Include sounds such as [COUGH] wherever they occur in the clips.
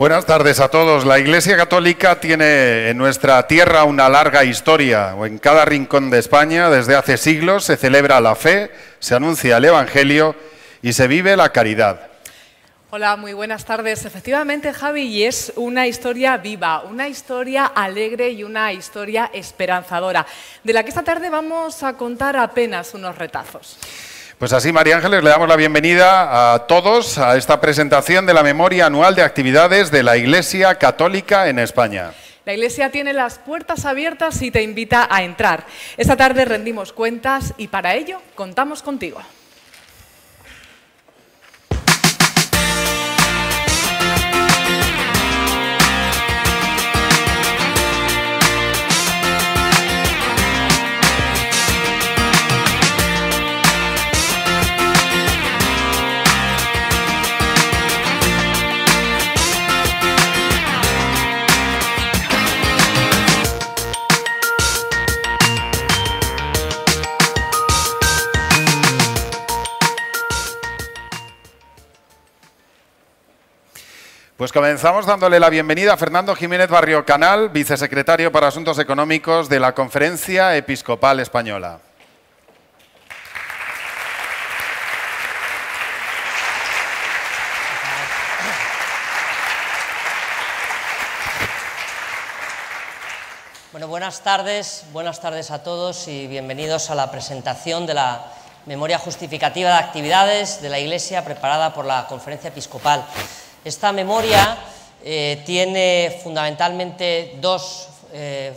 Buenas tardes a todos. La Iglesia Católica tiene en nuestra tierra una larga historia. En cada rincón de España, desde hace siglos, se celebra la fe, se anuncia el Evangelio y se vive la caridad. Hola, muy buenas tardes. Efectivamente, Javi, y es una historia viva, una historia alegre y una historia esperanzadora, de la que esta tarde vamos a contar apenas unos retazos. Pues así, María Ángeles, le damos la bienvenida a todos a esta presentación de la memoria anual de actividades de la Iglesia Católica en España. La Iglesia tiene las puertas abiertas y te invita a entrar. Esta tarde rendimos cuentas y para ello contamos contigo. Pues comenzamos dándole la bienvenida a Fernando Jiménez Barrio Canal, vicesecretario para Asuntos Económicos de la Conferencia Episcopal Española. Bueno, buenas tardes, buenas tardes a todos y bienvenidos a la presentación de la memoria justificativa de actividades de la Iglesia preparada por la Conferencia Episcopal. Esta memoria eh, tiene fundamentalmente dos eh,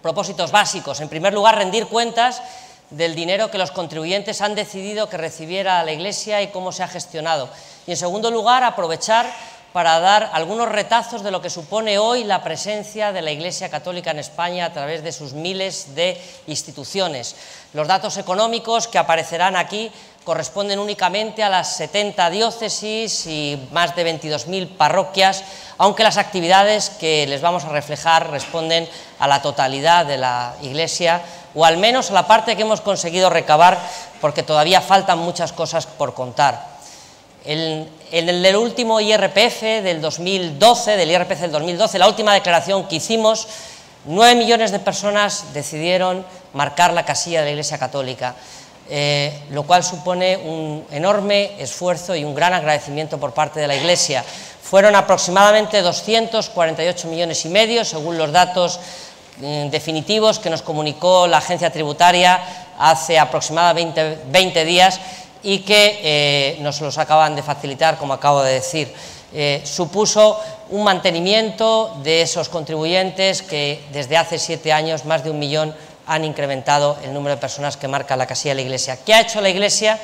propósitos básicos. En primer lugar, rendir cuentas del dinero que los contribuyentes han decidido que recibiera la Iglesia y cómo se ha gestionado. Y en segundo lugar, aprovechar para dar algunos retazos de lo que supone hoy la presencia de la Iglesia Católica en España a través de sus miles de instituciones. Los datos económicos que aparecerán aquí corresponden únicamente a las 70 diócesis y más de 22.000 parroquias, aunque las actividades que les vamos a reflejar responden a la totalidad de la Iglesia, o al menos a la parte que hemos conseguido recabar, porque todavía faltan muchas cosas por contar. En, el último IRPF del 2012, del IRPF del 2012, la última declaración que hicimos, 9 millones de personas decidieron marcar la casilla de la Iglesia Católica. Eh, lo cual supone un enorme esfuerzo y un gran agradecimiento por parte de la Iglesia. Fueron aproximadamente 248 millones y medio, según los datos mm, definitivos que nos comunicó la agencia tributaria hace aproximadamente 20, días y que eh, nos los acaban de facilitar, como acabo de decir. Eh, supuso un mantenimiento de esos contribuyentes que desde hace siete años más de un millón han incrementado el número de personas que marca la casilla de la Iglesia. ¿Qué ha hecho la Iglesia?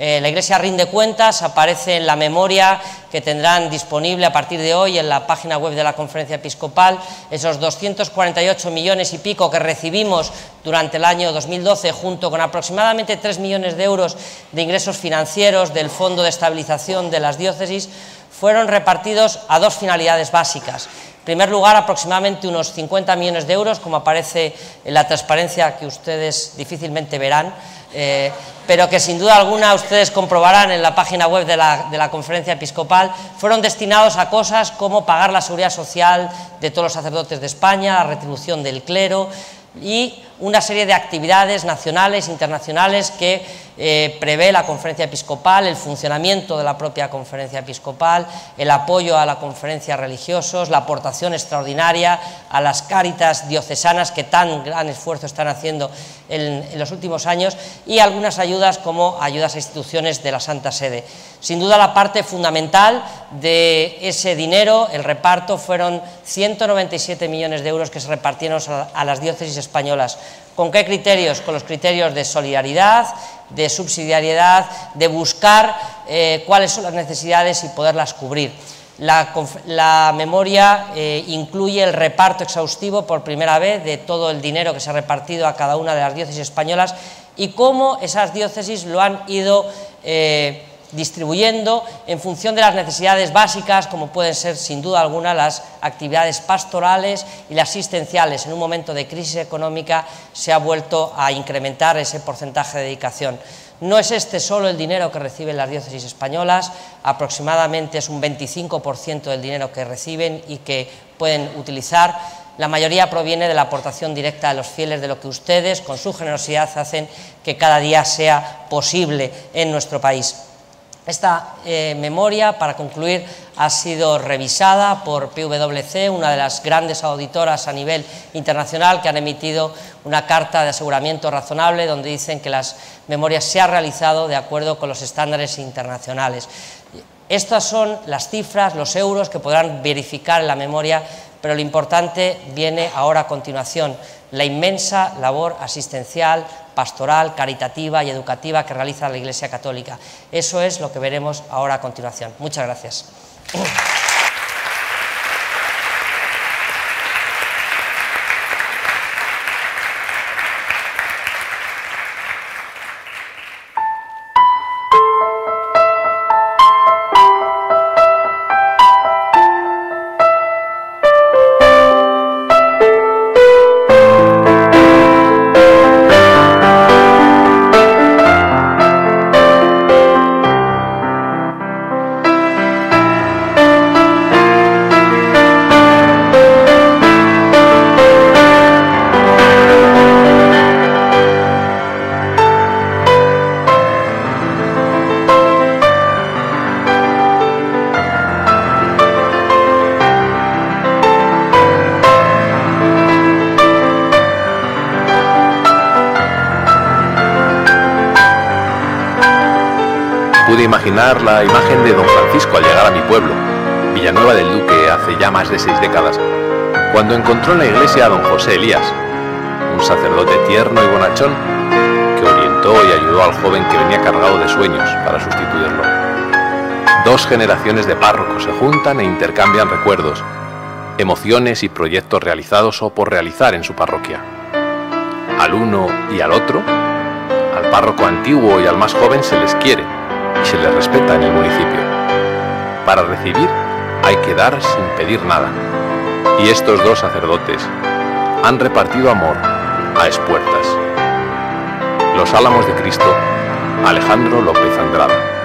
Eh, la Iglesia rinde cuentas, aparece en la memoria que tendrán disponible a partir de hoy en la página web de la Conferencia Episcopal, esos 248 millones y pico que recibimos durante el año 2012, junto con aproximadamente 3 millones de euros de ingresos financieros del Fondo de Estabilización de las Diócesis, fueron repartidos a dos finalidades básicas. Primer lugar, aproximadamente unos 50 millones de euros, como aparece en la transparencia que ustedes difícilmente verán, eh, pero que sin duda alguna ustedes comprobarán en la página web de la, conferencia episcopal, fueron destinados a cosas como pagar la seguridad social de todos los sacerdotes de España, la retribución del clero y una serie de actividades nacionales, internacionales que eh, prevé la conferencia episcopal, el funcionamiento de la propia conferencia episcopal, el apoyo a la conferencia religiosos, la aportación extraordinaria a las cáritas diocesanas que tan gran esfuerzo están haciendo en, en los últimos años y algunas ayudas como ayudas a instituciones de la Santa Sede. Sin duda la parte fundamental de ese dinero, el reparto, fueron 197 millones de euros que se repartieron a las diócesis españolas. ¿Con qué criterios? Con los criterios de solidaridad, de subsidiariedad, de buscar eh, cuáles son las necesidades y poderlas cubrir. La, memoria eh, incluye el reparto exhaustivo por primera vez de todo el dinero que se ha repartido a cada una de las diócesis españolas y cómo esas diócesis lo han ido eh, distribuyendo en función de las necesidades básicas, como pueden ser sin duda alguna las actividades pastorales y las asistenciales. En un momento de crisis económica se ha vuelto a incrementar ese porcentaje de dedicación. No es este solo el dinero que reciben las diócesis españolas, aproximadamente es un 25% del dinero que reciben y que pueden utilizar. La mayoría proviene de la aportación directa de los fieles, de lo que ustedes, con su generosidad, hacen que cada día sea posible en nuestro país. Esta eh, memoria, para concluir, ha sido revisada por PwC, una de las grandes auditoras a nivel internacional que han emitido una carta de aseguramiento razonable donde dicen que las memorias se han realizado de acuerdo con los estándares internacionales. Estas son las cifras, los euros que podrán verificar en la memoria, pero lo importante viene ahora a continuación, la inmensa labor asistencial, pastoral, caritativa y educativa que realiza la Iglesia Católica. Eso es lo que veremos ahora a continuación. Muchas gracias. La imagen de don Francisco al llegar a mi pueblo, Villanueva del Duque, hace ya más de seis décadas, cuando encontró en la iglesia a don José Elías, un sacerdote tierno y bonachón que orientó y ayudó al joven que venía cargado de sueños para sustituirlo. Dos generaciones de párrocos se juntan e intercambian recuerdos, emociones y proyectos realizados o por realizar en su parroquia. Al uno y al otro, al párroco antiguo y al más joven se les quiere se les respeta en el municipio. Para recibir hay que dar sin pedir nada. Y estos dos sacerdotes han repartido amor a espuertas. Los Álamos de Cristo, Alejandro López Andrada.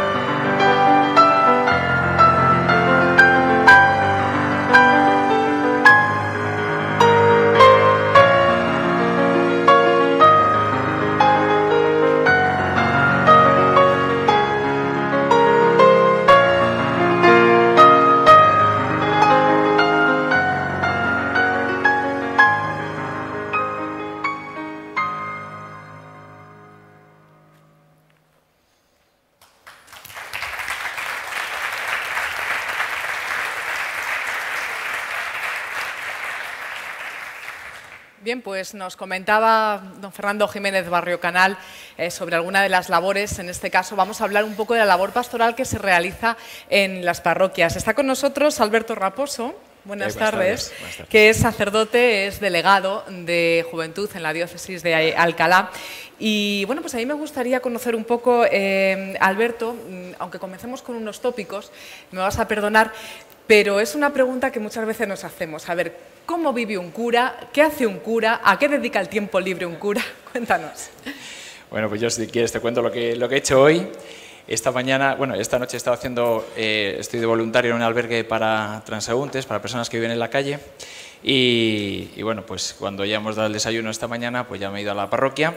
Pues nos comentaba don Fernando Jiménez Barrio Canal eh, sobre alguna de las labores. En este caso vamos a hablar un poco de la labor pastoral que se realiza en las parroquias. Está con nosotros Alberto Raposo. Buenas, tardes, que es sacerdote, es delegado de Juventud en la diócesis de Alcalá. Y bueno, pues a mí me gustaría conocer un poco, eh, Alberto, mm, aunque comencemos con unos tópicos, me vas a perdonar, pero es una pregunta que muchas veces nos hacemos. A ver, ¿cómo vive un cura? ¿Qué hace un cura? ¿A qué dedica el tiempo libre un cura? [LAUGHS] Cuéntanos. Bueno, pues yo si quieres te cuento lo que, lo que he hecho hoy. Esta mañana, bueno, esta noche he estado haciendo, eh, estoy de voluntario en un albergue para transeúntes, para personas que viven en la calle. Y, y, bueno, pues cuando ya hemos dado el desayuno esta mañana, pues ya me he ido a la parroquia.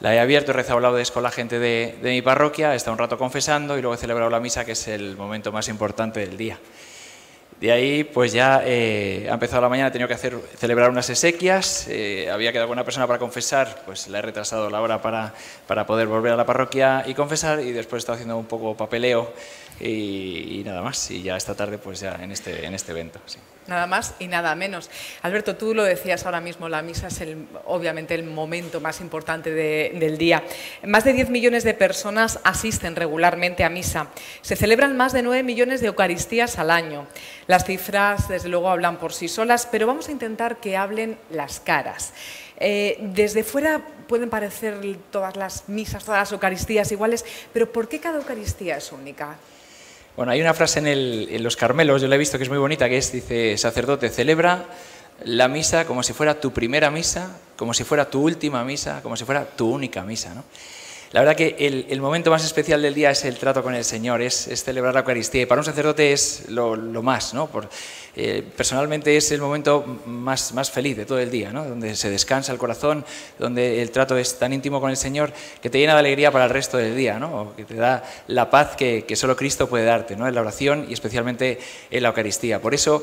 La he abierto, he rezado laudes con la gente de, de mi parroquia, he estado un rato confesando y luego he celebrado la misa, que es el momento más importante del día. De ahí, pues ya eh, ha empezado la mañana, he tenido que hacer, celebrar unas exequias, eh, había quedado con una persona para confesar, pues le he retrasado la hora para, para poder volver a la parroquia y confesar, y después he estado haciendo un poco papeleo y, nada más. Y ya esta tarde, pues ya en este, en este evento. Sí. Nada más y nada menos. Alberto, tú lo decías ahora mismo, la misa es el, obviamente el momento más importante del día. Más de 10 millones de personas asisten regularmente a misa. Se celebran más de 9 millones de Eucaristías al año. Las cifras, desde luego, hablan por sí solas, pero vamos a intentar que hablen las caras. Eh, desde fuera pueden parecer todas las misas, todas las Eucaristías iguales, pero ¿por qué cada Eucaristía es única? Bueno, hay una frase en, en los Carmelos, yo la he visto que es muy bonita, que es, dice, sacerdote, celebra la misa como si fuera tu primera misa, como si fuera tu última misa, como si fuera tu única misa. ¿no? La verdad que el, momento más especial del día es el trato con el Señor, es, celebrar la Eucaristía. Y para un sacerdote es lo, más, ¿no? Eh, personalmente es el momento más, feliz de todo el día, ¿no? donde se descansa el corazón, donde el trato es tan íntimo con el Señor que te llena de alegría para el resto del día, ¿no? que te da la paz que, que solo Cristo puede darte ¿no? en la oración y especialmente en la Eucaristía. Por eso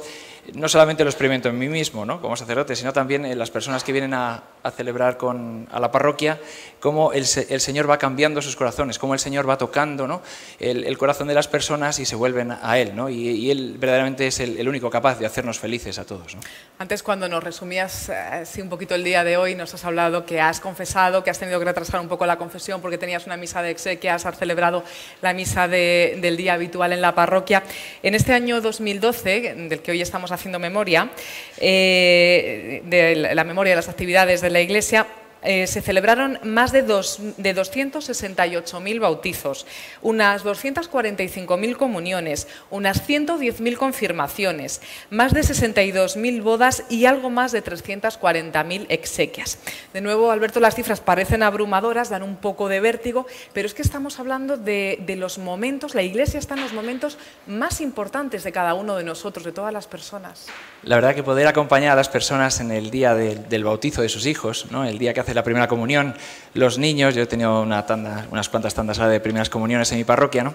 no solamente lo experimento en mí mismo, ¿no? como sacerdote, sino también en las personas que vienen a, celebrar con, a la parroquia, cómo el, Señor va cambiando sus corazones, cómo el Señor va tocando ¿no? el, corazón de las personas y se vuelven a Él. ¿no? Y, Él verdaderamente es el, único capaz de hacernos felices a todos. Antes, cuando nos resumías eh, un poquito el día de hoy, nos has hablado que has confesado, que has tenido que retrasar un poco la confesión porque tenías una misa de exequias, has celebrado la misa del día habitual en la parroquia. En este año 2012, del que hoy estamos haciendo memoria, eh, de la memoria de las actividades de la Iglesia, eh, se celebraron más de, de 268.000 bautizos, unas 245.000 comuniones, unas 110.000 confirmaciones, más de 62.000 bodas y algo más de 340.000 exequias. De nuevo, Alberto, las cifras parecen abrumadoras, dan un poco de vértigo, pero es que estamos hablando de, los momentos, la Iglesia está en los momentos más importantes de cada uno de nosotros, de todas las personas. La verdad que poder acompañar a las personas en el día del bautizo de sus hijos, ¿no? el día que hace la primera comunión, los niños, yo he tenido una tanda, unas cuantas tandas de primeras comuniones en mi parroquia, ¿no?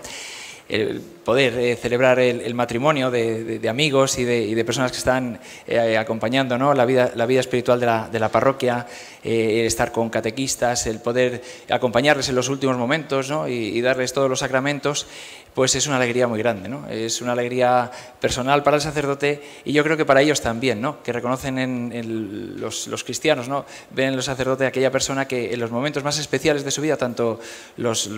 el poder eh, celebrar el, matrimonio de, amigos y de, personas que están eh, acompañando ¿no? la, vida, la vida espiritual de la, la parroquia, eh, estar con catequistas, el poder acompañarles en los últimos momentos ¿no? y, darles todos los sacramentos, pues es una alegría muy grande, ¿no? Es una alegría personal para el sacerdote y yo creo que para ellos también, ¿no? Que reconocen en, los, cristianos, ¿no? Ven en los sacerdotes aquella persona que en los momentos más especiales de su vida, tanto los,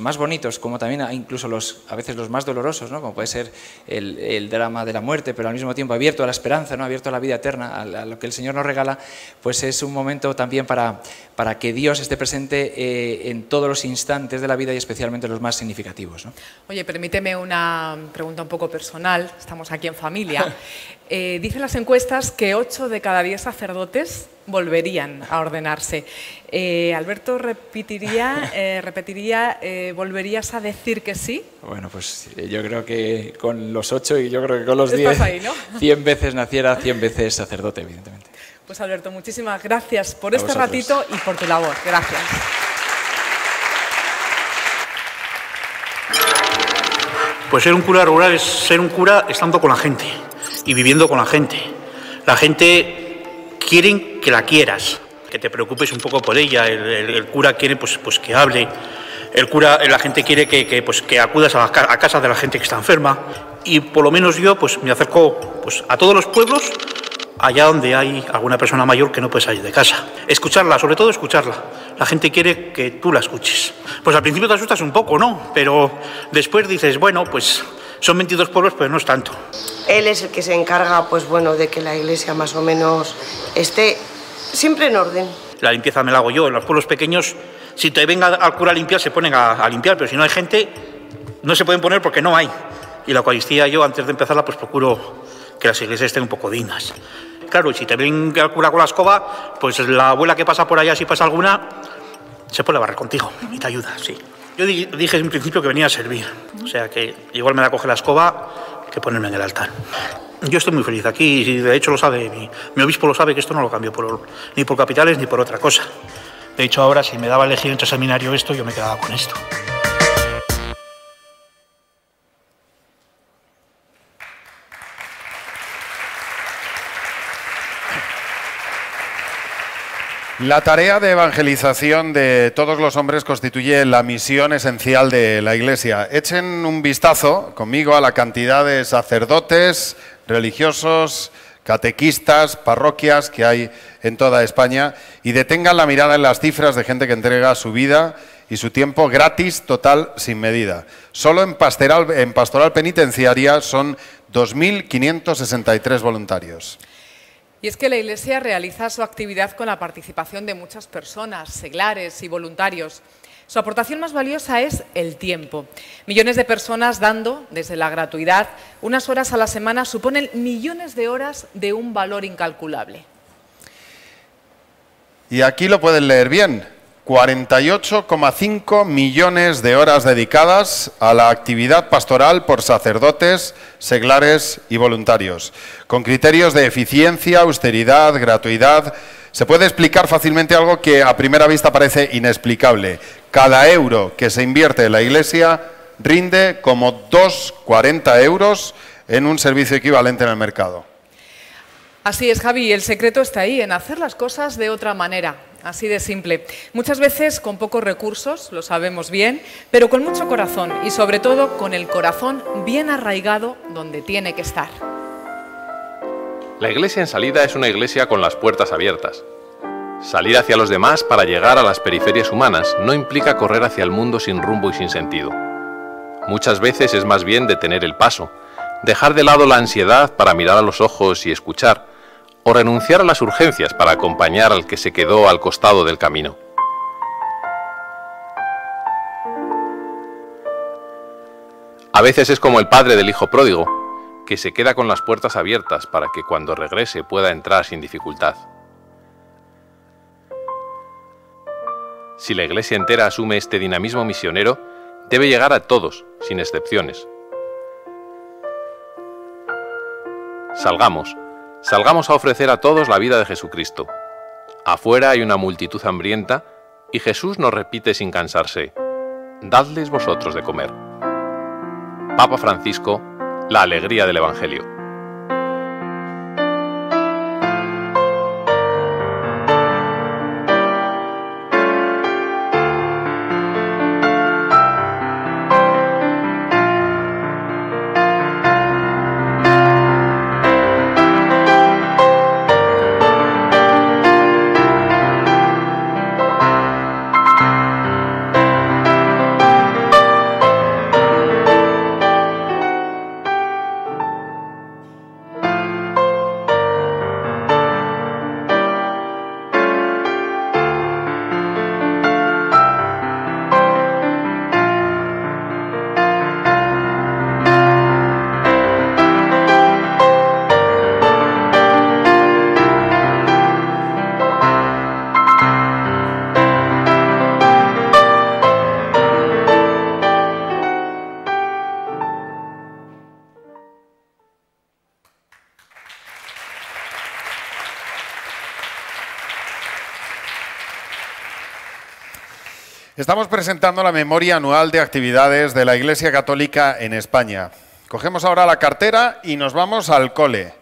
más bonitos como también incluso los, a veces los más dolorosos, ¿no? Como puede ser el, drama de la muerte, pero al mismo tiempo abierto a la esperanza, ¿no? Abierto a la vida eterna, a, lo que el Señor nos regala, pues es un momento también para, para que Dios esté presente eh, en todos los instantes de la vida y especialmente los más significativos, ¿no? Permíteme una pregunta un poco personal, estamos aquí en familia. [LAUGHS] Eh, dicen las encuestas que 8 de cada 10 sacerdotes volverían a ordenarse. Eh, Alberto, repetiría, [LAUGHS] eh, repetiría ¿volverías a decir que sí? Bueno, pues yo creo que con los 8 y yo creo que con los 10, 100 [LAUGHS] veces naciera, 100 veces sacerdote, evidentemente. Pues Alberto, muchísimas gracias por este ratito y por tu labor. Gracias. Pues ser un cura rural es ser un cura estando con la gente y viviendo con la gente. La gente quiere que la quieras, que te preocupes un poco por ella. El, cura quiere pues, pues que hable. El cura, la gente quiere que, pues, que acudas a, a casa de la gente que está enferma. Y por lo menos yo pues, me acerco pues, a todos los pueblos allá donde hay alguna persona mayor que no puede salir de casa. Escucharla, sobre todo escucharla. La gente quiere que tú la escuches. Pues al principio te asustas un poco, ¿no? Pero después dices, bueno, pues son 22 pueblos, pero no es tanto. Él es el que se encarga, pues bueno, de que la iglesia más o menos esté siempre en orden. La limpieza me la hago yo. En los pueblos pequeños, si te venga al cura a limpiar, se ponen a, a limpiar, pero si no hay gente, no se pueden poner porque no hay. Y la Eucaristía yo, antes de empezarla, pues procuro que las iglesias estén un poco dignas. Claro, y si te ven cura con la escoba, pues la abuela que pasa por allá, si pasa alguna, se puede barrer contigo y te ayuda, sí. Yo dije en principio que venía a servir, o sea que igual me la coge la escoba que ponerme en el altar. Yo estoy muy feliz aquí y de hecho lo sabe, mi, obispo lo sabe que esto no lo cambio ni por capitales ni por otra cosa. De hecho ahora si me daba elegir entre seminario esto, yo me quedaba con esto. La tarea de evangelización de todos los hombres constituye la misión esencial de la Iglesia. Echen un vistazo conmigo a la cantidad de sacerdotes, religiosos, catequistas, parroquias que hay en toda España y detengan la mirada en las cifras de gente que entrega su vida y su tiempo gratis, total, sin medida. Solo en pastoral, en pastoral penitenciaria son 2.563 voluntarios. Y es que la Iglesia realiza su actividad con la participación de muchas personas, seglares y voluntarios. Su aportación más valiosa es el tiempo. Millones de personas dando, desde la gratuidad, unas horas a la semana suponen millones de horas de un valor incalculable. Y aquí lo pueden leer bien. 48,5 millones de horas dedicadas a la actividad pastoral por sacerdotes, seglares y voluntarios, con criterios de eficiencia, austeridad, gratuidad. Se puede explicar fácilmente algo que a primera vista parece inexplicable. Cada euro que se invierte en la Iglesia rinde como 2,40 euros en un servicio equivalente en el mercado. Así es, Javi, el secreto está ahí, en hacer las cosas de otra manera, así de simple. Muchas veces con pocos recursos, lo sabemos bien, pero con mucho corazón y sobre todo con el corazón bien arraigado donde tiene que estar. La iglesia en salida es una iglesia con las puertas abiertas. Salir hacia los demás para llegar a las periferias humanas no implica correr hacia el mundo sin rumbo y sin sentido. Muchas veces es más bien detener el paso, dejar de lado la ansiedad para mirar a los ojos y escuchar, o renunciar a las urgencias para acompañar al que se quedó al costado del camino. A veces es como el padre del hijo pródigo, que se queda con las puertas abiertas para que cuando regrese pueda entrar sin dificultad. Si la iglesia entera asume este dinamismo misionero, debe llegar a todos, sin excepciones. Salgamos, Salgamos a ofrecer a todos la vida de Jesucristo. Afuera hay una multitud hambrienta y Jesús nos repite sin cansarse, Dadles vosotros de comer. Papa Francisco, la alegría del Evangelio. Presentando la memoria anual de actividades de la Iglesia Católica en España. Cogemos ahora la cartera y nos vamos al cole.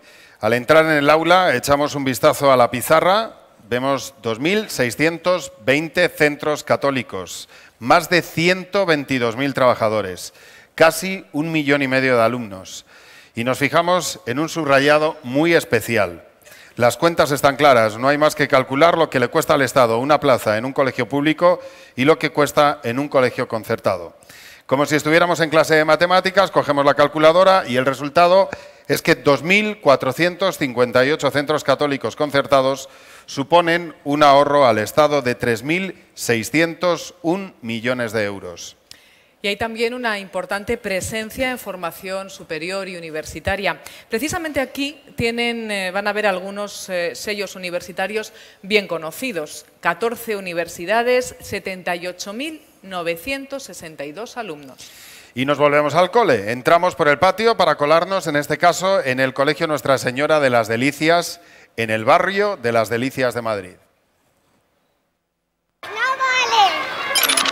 Al entrar en el aula echamos un vistazo a la pizarra, vemos 2.620 centros católicos, más de 122.000 trabajadores, casi un millón y medio de alumnos. Y nos fijamos en un subrayado muy especial. Las cuentas están claras, no hay más que calcular lo que le cuesta al Estado una plaza en un colegio público y lo que cuesta en un colegio concertado. Como si estuviéramos en clase de matemáticas, cogemos la calculadora y el resultado es que 2.458 centros católicos concertados suponen un ahorro al Estado de 3.601 millones de euros. Y hay también una importante presencia en formación superior y universitaria. Precisamente aquí eh, van a ver algunos eh, sellos universitarios bien conocidos. 14 universidades, 78.962 alumnos. Y nos volvemos al cole. Entramos por el patio para colarnos, en este caso, en el Colegio Nuestra Señora de las Delicias, en el barrio de las Delicias de Madrid.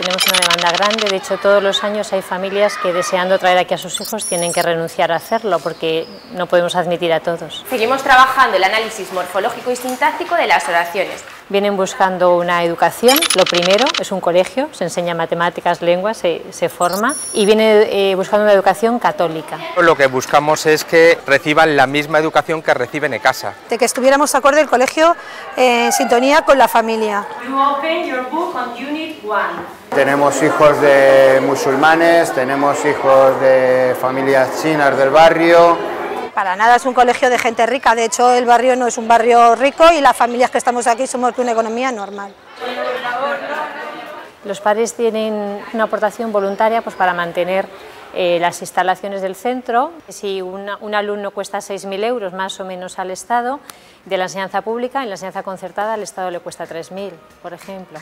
Tenemos una demanda grande, de hecho todos los años hay familias que deseando traer aquí a sus hijos tienen que renunciar a hacerlo porque no podemos admitir a todos. Seguimos trabajando el análisis morfológico y sintáctico de las oraciones. Vienen buscando una educación, lo primero es un colegio, se enseña matemáticas, lenguas, se, se forma y viene eh, buscando una educación católica. Lo que buscamos es que reciban la misma educación que reciben en casa. De que estuviéramos acorde el colegio eh, en sintonía con la familia. Tenemos hijos de musulmanes, tenemos hijos de familias chinas del barrio, Para nada es un colegio de gente rica, de hecho el barrio no es un barrio rico y las familias que estamos aquí somos de una economía normal. Los padres tienen una aportación voluntaria pues, para mantener eh, las instalaciones del centro. Si un alumno cuesta 6.000 euros más o menos al Estado, de la enseñanza pública, en la enseñanza concertada al Estado le cuesta 3.000, por ejemplo.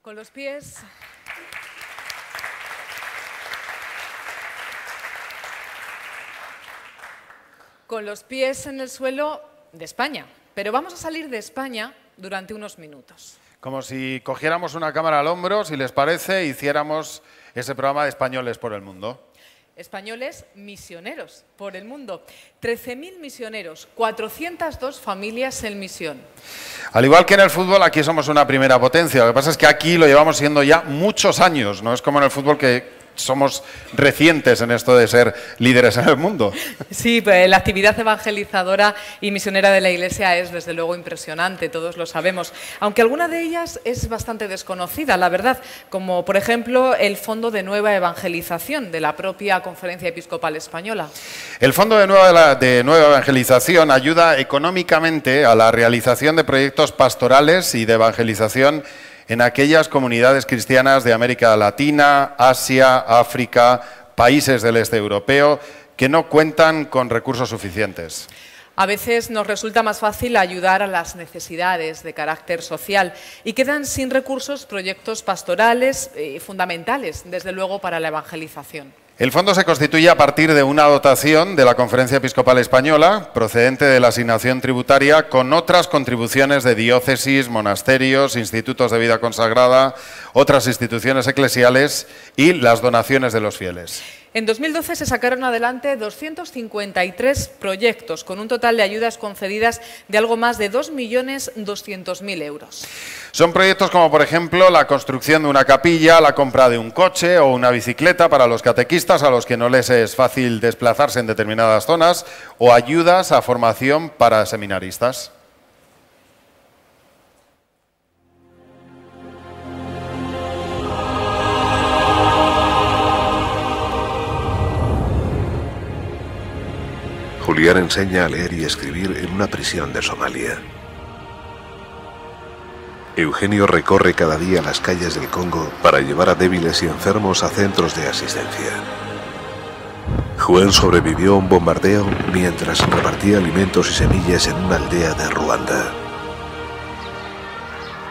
Con los pies... Con los pies en el suelo de España. Pero vamos a salir de España durante unos minutos. Como si cogiéramos una cámara al hombro, si les parece, hiciéramos ese programa de españoles por el mundo. Españoles misioneros por el mundo. 13.000 misioneros, 402 familias en misión. Al igual que en el fútbol, aquí somos una primera potencia. Lo que pasa es que aquí lo llevamos siendo ya muchos años. No es como en el fútbol que somos recientes en esto de ser líderes en el mundo. Sí, pues, la actividad evangelizadora y misionera de la Iglesia es desde luego impresionante, todos lo sabemos, aunque alguna de ellas es bastante desconocida, la verdad, como por ejemplo el Fondo de Nueva Evangelización de la propia Conferencia Episcopal Española. El Fondo de Nueva, de Nueva Evangelización ayuda económicamente a la realización de proyectos pastorales y de evangelización en aquellas comunidades cristianas de América Latina, Asia, África, países del este europeo, que no cuentan con recursos suficientes. A veces nos resulta más fácil ayudar a las necesidades de carácter social y quedan sin recursos proyectos pastorales eh, fundamentales, desde luego, para la evangelización. El fondo se constituye a partir de una dotación de la Conferencia Episcopal Española, procedente de la asignación tributaria, con otras contribuciones de diócesis, monasterios, institutos de vida consagrada, otras instituciones eclesiales y las donaciones de los fieles. En 2012 se sacaron adelante 253 proyectos con un total de ayudas concedidas de algo más de 2.200.000 euros. Son proyectos como, por ejemplo, la construcción de una capilla, la compra de un coche o una bicicleta para los catequistas a los que no les es fácil desplazarse en determinadas zonas o ayudas a formación para seminaristas. Julián enseña a leer y escribir en una prisión de Somalia. Eugenio recorre cada día las calles del Congo para llevar a débiles y enfermos a centros de asistencia. Juan sobrevivió a un bombardeo mientras repartía alimentos y semillas en una aldea de Ruanda.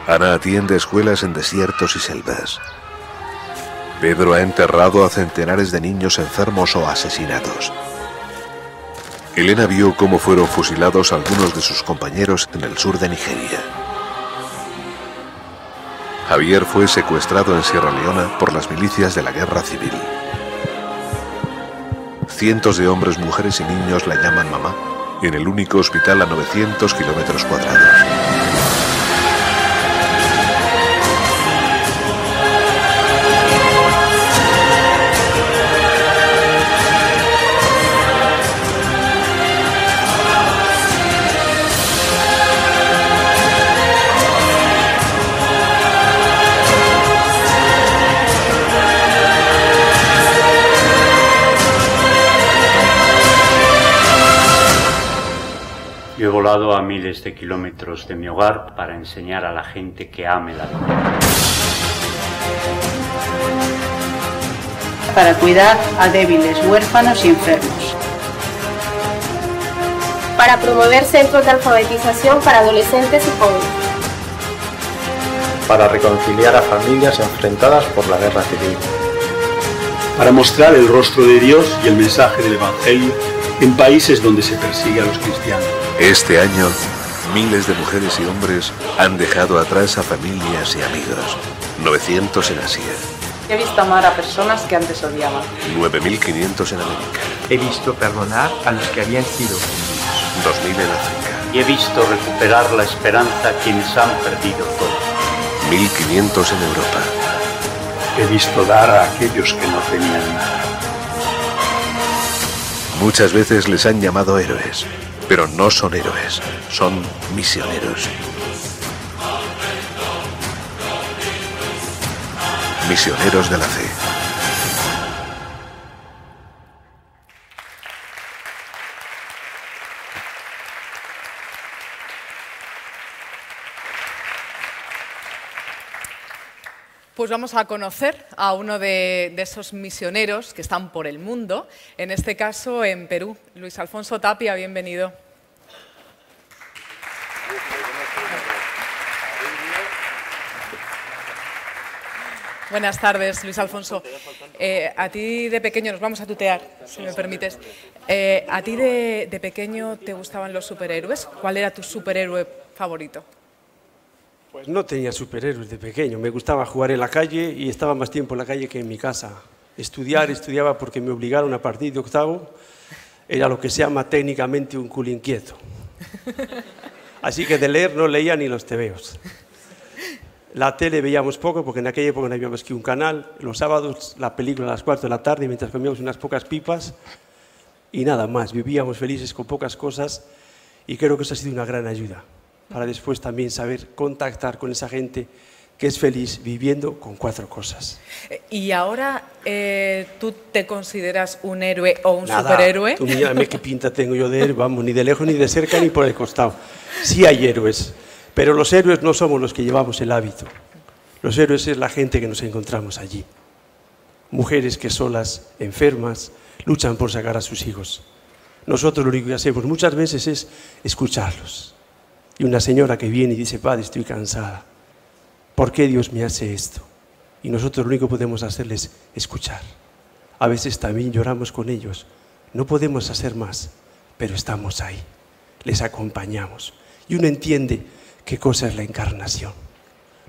Ana atiende escuelas en desiertos y selvas. Pedro ha enterrado a centenares de niños enfermos o asesinados. Elena vio cómo fueron fusilados algunos de sus compañeros en el sur de Nigeria. Javier fue secuestrado en Sierra Leona por las milicias de la guerra civil. Cientos de hombres, mujeres y niños la llaman mamá en el único hospital a 900 kilómetros cuadrados. He volado a miles de kilómetros de mi hogar para enseñar a la gente que ame la vida. Para cuidar a débiles, huérfanos y enfermos. Para promover centros de alfabetización para adolescentes y jóvenes. Para reconciliar a familias enfrentadas por la guerra civil. Para mostrar el rostro de Dios y el mensaje del Evangelio en países donde se persigue a los cristianos. Este año, miles de mujeres y hombres han dejado atrás a familias y amigos. 900 en Asia. He visto amar a personas que antes odiaban. 9.500 en América. He visto perdonar a los que habían sido 2.000 en África. Y he visto recuperar la esperanza a quienes han perdido todo. 1.500 en Europa. He visto dar a aquellos que no tenían nada. Muchas veces les han llamado héroes, pero no son héroes, son misioneros. Misioneros de la fe. Pues vamos a conocer a uno de, esos misioneros que están por el mundo, en este caso en Perú. Luis Alfonso Tapia, bienvenido. Buenas tardes, Luis Alfonso. Eh, a ti de pequeño, nos vamos a tutear, si me permites. Eh, ¿A ti de, de pequeño te gustaban los superhéroes? ¿Cuál era tu superhéroe favorito? Pues no tenía superhéroes de pequeño. Me gustaba jugar en la calle y estaba más tiempo en la calle que en mi casa. Estudiar, estudiaba porque me obligaron a partir de octavo. Era lo que se llama técnicamente un culo inquieto. Así que de leer no leía ni los tebeos. La tele veíamos poco porque en aquella época no había que un canal. Los sábados la película a las 4 de la tarde mientras comíamos unas pocas pipas y nada más. Vivíamos felices con pocas cosas y creo que eso ha sido una gran ayuda para después también saber contactar con esa gente que es feliz viviendo con cuatro cosas. Eh, ¿Y ahora eh, tú te consideras un héroe o un superhéroe? Tú mírame qué pinta tengo yo de él, vamos, ni de lejos, ni de cerca, ni por el costado. Sí hay héroes, pero los héroes no somos los que llevamos el hábito. Los héroes es la gente que nos encontramos allí. Mujeres que solas, enfermas, luchan por sacar a sus hijos. Nosotros lo único que hacemos muchas veces es escucharlos y una señora que viene y dice, Padre, estoy cansada. ¿Por qué Dios me hace esto? Y nosotros lo único que podemos hacerles es escuchar. A veces también lloramos con ellos. No podemos hacer más, pero estamos ahí. Les acompañamos. Y uno entiende qué cosa es la encarnación.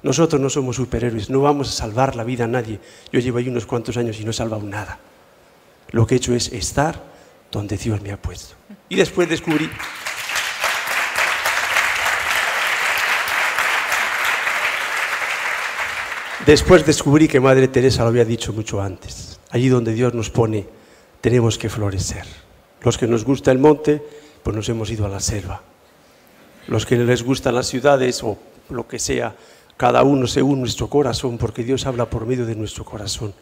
Nosotros no somos superhéroes, no vamos a salvar la vida a nadie. Yo llevo ahí unos cuantos años y no he salvado nada. Lo que he hecho es estar donde Dios me ha puesto. Y después descubrí Después descubrí que Madre Teresa lo había dicho mucho antes. Allí donde Dios nos pone, tenemos que florecer. Los que nos gusta el monte, pues nos hemos ido a la selva. Los que les gustan las ciudades o lo que sea, cada uno según nuestro corazón, porque Dios habla por medio de nuestro corazón.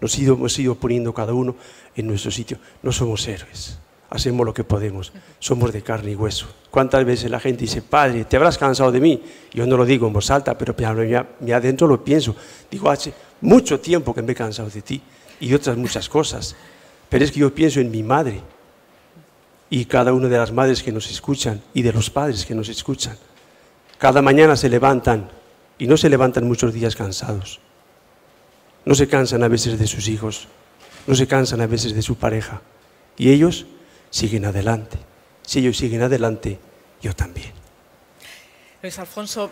Nos hemos ido poniendo cada uno en nuestro sitio. No somos héroes hacemos lo que podemos. Somos de carne y hueso. ¿Cuántas veces la gente dice, Padre, te habrás cansado de mí? Yo no lo digo en voz alta, pero me adentro lo pienso. Digo, hace mucho tiempo que me he cansado de ti y otras muchas cosas. Pero es que yo pienso en mi madre y cada una de las madres que nos escuchan y de los padres que nos escuchan. Cada mañana se levantan y no se levantan muchos días cansados. No se cansan a veces de sus hijos, no se cansan a veces de su pareja. Y ellos siguen adelante. Si ellos siguen adelante, yo también. Luis Alfonso.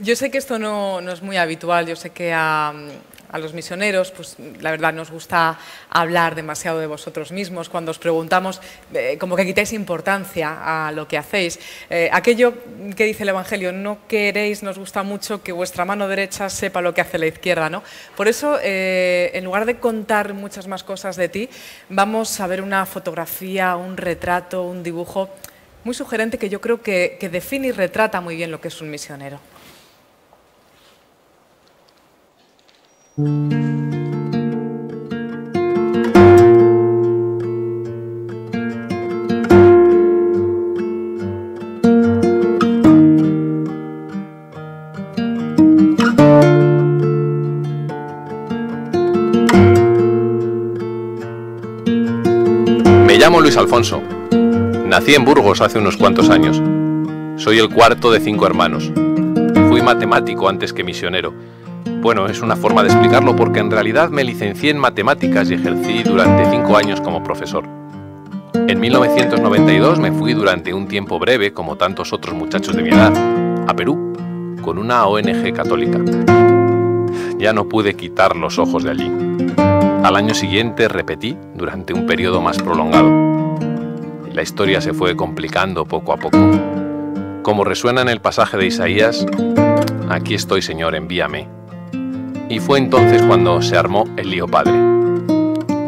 Yo sé que esto no, no, es muy habitual, yo sé que a, a los misioneros, pues la verdad nos gusta hablar demasiado de vosotros mismos. Cuando os preguntamos, eh, como que quitáis importancia a lo que hacéis. Eh, aquello que dice el Evangelio, no queréis, nos gusta mucho que vuestra mano derecha sepa lo que hace la izquierda. ¿no? Por eso, eh, en lugar de contar muchas más cosas de ti, vamos a ver una fotografía, un retrato, un dibujo muy sugerente que yo creo que, que define y retrata muy bien lo que es un misionero. Me llamo Luis Alfonso. Nací en Burgos hace unos cuantos años. Soy el cuarto de cinco hermanos. Fui matemático antes que misionero bueno, es una forma de explicarlo porque en realidad me licencié en matemáticas y ejercí durante cinco años como profesor. En 1992 me fui durante un tiempo breve, como tantos otros muchachos de mi edad, a Perú, con una ONG católica. Ya no pude quitar los ojos de allí. Al año siguiente repetí durante un periodo más prolongado. La historia se fue complicando poco a poco. Como resuena en el pasaje de Isaías, aquí estoy Señor, envíame. Y fue entonces cuando se armó el lío padre.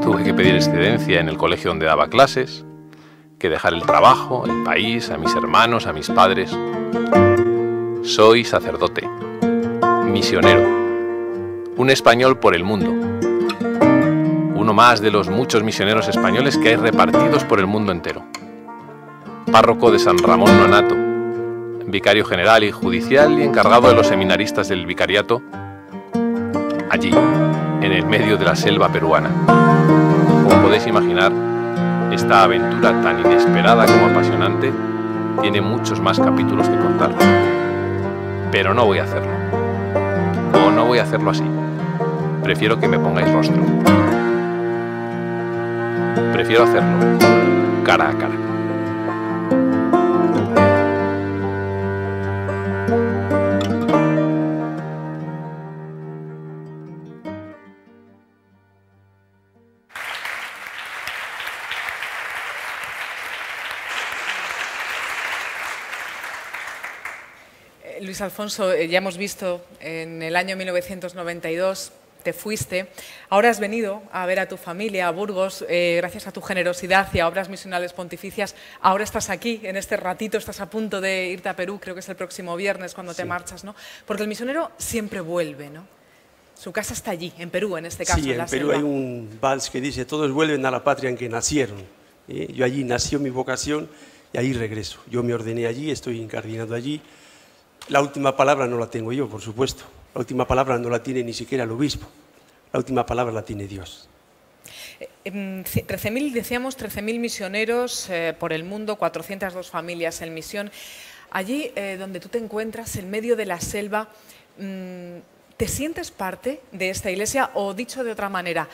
Tuve que pedir excedencia en el colegio donde daba clases, que dejar el trabajo, el país, a mis hermanos, a mis padres. Soy sacerdote, misionero, un español por el mundo, uno más de los muchos misioneros españoles que hay repartidos por el mundo entero. párroco de San Ramón Nonato, vicario general y judicial y encargado de los seminaristas del vicariato, allí, en el medio de la selva peruana. Como podéis imaginar, esta aventura tan inesperada como apasionante tiene muchos más capítulos que contar. Pero no voy a hacerlo. O no voy a hacerlo así. Prefiero que me pongáis rostro. Prefiero hacerlo cara a cara. Alfonso, eh, ya hemos visto en el año 1992 te fuiste. Ahora has venido a ver a tu familia, a Burgos, eh, gracias a tu generosidad y a obras misionales pontificias. Ahora estás aquí, en este ratito, estás a punto de irte a Perú, creo que es el próximo viernes cuando te marchas, ¿no? Porque el misionero siempre vuelve, ¿no? Su casa está allí, en Perú, en este caso. Sí, en, la Perú selva. hay un vals que dice, todos vuelven a la patria en que nacieron. ¿eh? Yo allí nació mi vocación y ahí regreso. Yo me ordené allí, estoy incardinado allí. La última palabra no la tengo yo, por supuesto. La última palabra no la tiene ni siquiera el obispo. La última palabra la tiene Dios. Em, c- 13.000, decíamos, 13.000 misioneros eh, por el mundo, 402 familias en misión. Allí eh, donde tú te encuentras, en medio de la selva, mm, ¿te sientes parte de esta iglesia? O dicho de otra manera,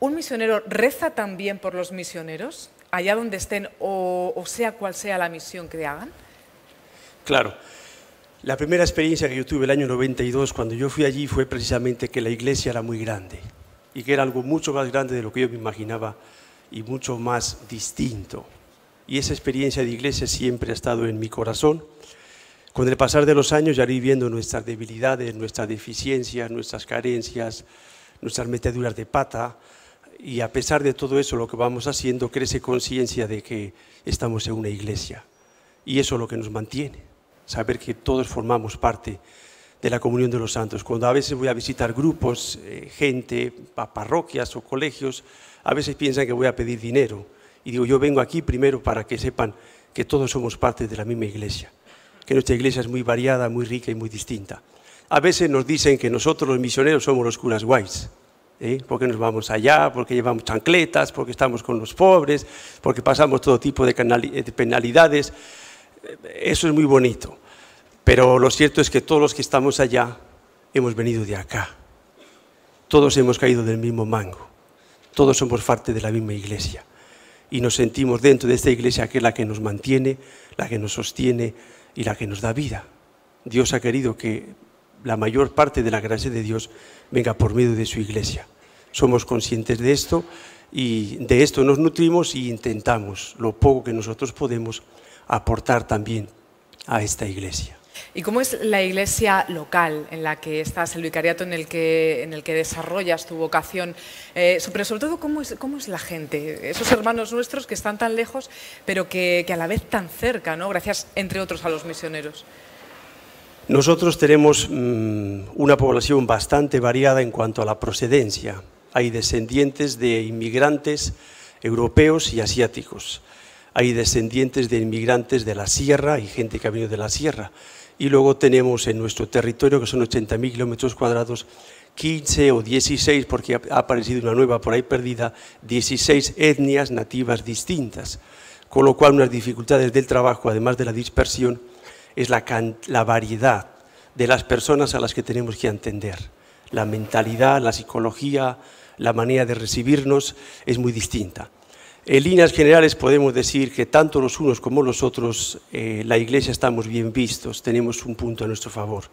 ¿un misionero reza también por los misioneros, allá donde estén, o, o sea cual sea la misión que hagan? Claro. La primera experiencia que yo tuve el año 92, cuando yo fui allí, fue precisamente que la iglesia era muy grande y que era algo mucho más grande de lo que yo me imaginaba y mucho más distinto. Y esa experiencia de iglesia siempre ha estado en mi corazón. Con el pasar de los años ya iré viendo nuestras debilidades, nuestras deficiencias, nuestras carencias, nuestras meteduras de pata, y a pesar de todo eso lo que vamos haciendo crece conciencia de que estamos en una iglesia. Y eso es lo que nos mantiene saber que todos formamos parte de la comunión de los santos. Cuando a veces voy a visitar grupos, eh, gente, pa- parroquias o colegios, a veces piensan que voy a pedir dinero. Y digo, yo vengo aquí primero para que sepan que todos somos parte de la misma iglesia, que nuestra iglesia es muy variada, muy rica y muy distinta. A veces nos dicen que nosotros los misioneros somos los curas guays, ¿eh? porque nos vamos allá, porque llevamos chancletas, porque estamos con los pobres, porque pasamos todo tipo de penalidades. Eso es muy bonito. Pero lo cierto es que todos los que estamos allá hemos venido de acá. Todos hemos caído del mismo mango. Todos somos parte de la misma iglesia. Y nos sentimos dentro de esta iglesia que es la que nos mantiene, la que nos sostiene y la que nos da vida. Dios ha querido que la mayor parte de la gracia de Dios venga por medio de su iglesia. Somos conscientes de esto y de esto nos nutrimos y intentamos lo poco que nosotros podemos aportar también a esta iglesia. ¿Y cómo es la iglesia local en la que estás, el vicariato en el que, en el que desarrollas tu vocación? Eh, pero sobre todo, ¿cómo es, ¿cómo es la gente? Esos hermanos nuestros que están tan lejos, pero que, que a la vez tan cerca, ¿no? Gracias, entre otros, a los misioneros. Nosotros tenemos mm, una población bastante variada en cuanto a la procedencia. Hay descendientes de inmigrantes europeos y asiáticos. Hay descendientes de inmigrantes de la sierra y gente que ha venido de la sierra. Y luego tenemos en nuestro territorio, que son 80.000 kilómetros cuadrados, 15 o 16, porque ha aparecido una nueva por ahí perdida, 16 etnias nativas distintas. Con lo cual, unas dificultades del trabajo, además de la dispersión, es la, variedad de las personas a las que tenemos que atender. La mentalidad, la psicología, la manera de recibirnos es muy distinta. En líneas generales podemos decir que tanto los unos como los otros, eh, la iglesia estamos bien vistos, tenemos un punto a nuestro favor.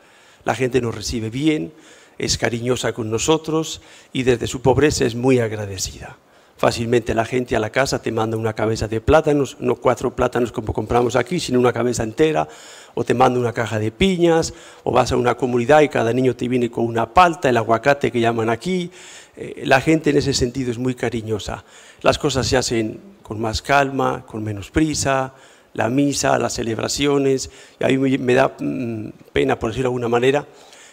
La gente nos recibe bien, es cariñosa con nosotros y desde su pobreza es muy agradecida. Fácilmente la gente a la casa te manda una cabeza de plátanos, no cuatro plátanos como compramos aquí, sino una cabeza entera, o te manda una caja de piñas, o vas a una comunidad y cada niño te viene con una palta, el aguacate que llaman aquí. Eh, la gente en ese sentido es muy cariñosa. Las cosas se hacen con más calma, con menos prisa, la misa, las celebraciones, y a mí me- da mm, pena, por decirlo de alguna manera,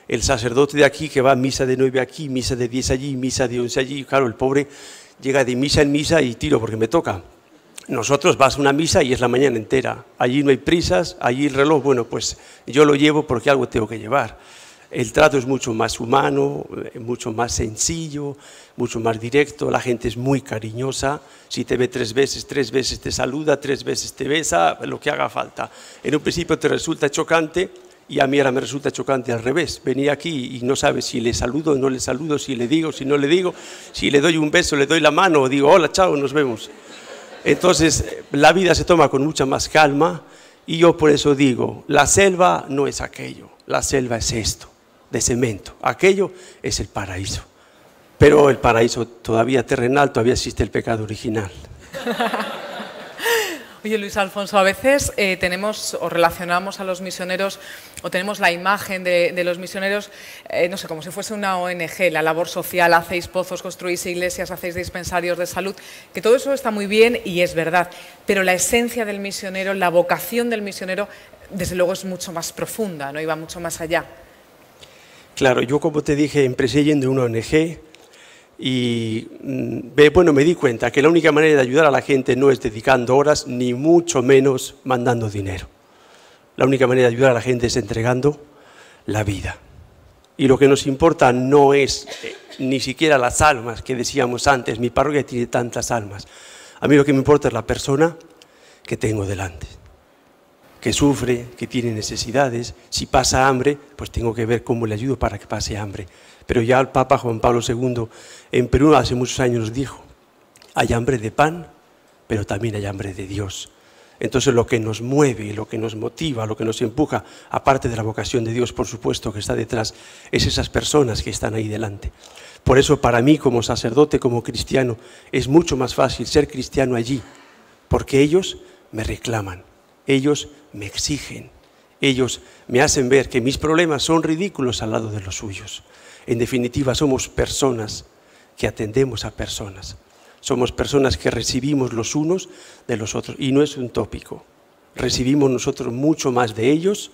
el sacerdote de aquí que va a misa de 9 aquí, misa de 10 allí, misa de 11 allí, claro, el pobre llega de misa en misa y tiro porque me toca. Nosotros vas a una misa y es la mañana entera. Allí no hay prisas, allí el reloj, bueno, pues yo lo llevo porque algo tengo que llevar. El trato es mucho más humano, eh, mucho más sencillo, mucho más directo, la gente es muy cariñosa, si te ve tres veces, tres veces te saluda, tres veces te besa, lo que haga falta. En un principio te resulta chocante y a mí ahora me resulta chocante al revés. Venía aquí y no sabes si le saludo o no le saludo, si le digo, si no le digo, si le doy un beso, le doy la mano o digo, hola, chao, nos vemos. Entonces, la vida se toma con mucha más calma y yo por eso digo, la selva no es aquello, la selva es esto de cemento. Aquello es el paraíso. Pero el paraíso todavía terrenal, todavía existe el pecado original. [LAUGHS] Oye, Luis Alfonso, a veces eh, tenemos o relacionamos a los misioneros o tenemos la imagen de, los misioneros, eh, no sé, como si fuese una ONG, la labor social, hacéis pozos, construís iglesias, hacéis dispensarios de salud, que todo eso está muy bien y es verdad, pero la esencia del misionero, la vocación del misionero, desde luego es mucho más profunda, ¿no? iba mucho más allá. Claro, yo como te dije, empecé yendo a una ONG y mm, bueno, me di cuenta que la única manera de ayudar a la gente no es dedicando horas, ni mucho menos mandando dinero. La única manera de ayudar a la gente es entregando la vida. Y lo que nos importa no es eh, ni siquiera las almas que decíamos antes, mi parroquia tiene tantas almas. A mí lo que me importa es la persona que tengo delante que sufre, que tiene necesidades. Si pasa hambre, pues tengo que ver cómo le ayudo para que pase hambre. Pero ya el Papa Juan Pablo II en Perú hace muchos años nos dijo, hay hambre de pan, pero también hay hambre de Dios. Entonces lo que nos mueve, lo que nos motiva, lo que nos empuja, aparte de la vocación de Dios, por supuesto, que está detrás, es esas personas que están ahí delante. Por eso para mí como sacerdote, como cristiano, es mucho más fácil ser cristiano allí, porque ellos me reclaman, ellos me exigen, ellos me hacen ver que mis problemas son ridículos al lado de los suyos. En definitiva, somos personas que atendemos a personas. Somos personas que recibimos los unos de los otros. Y no es un tópico. Recibimos nosotros mucho más de ellos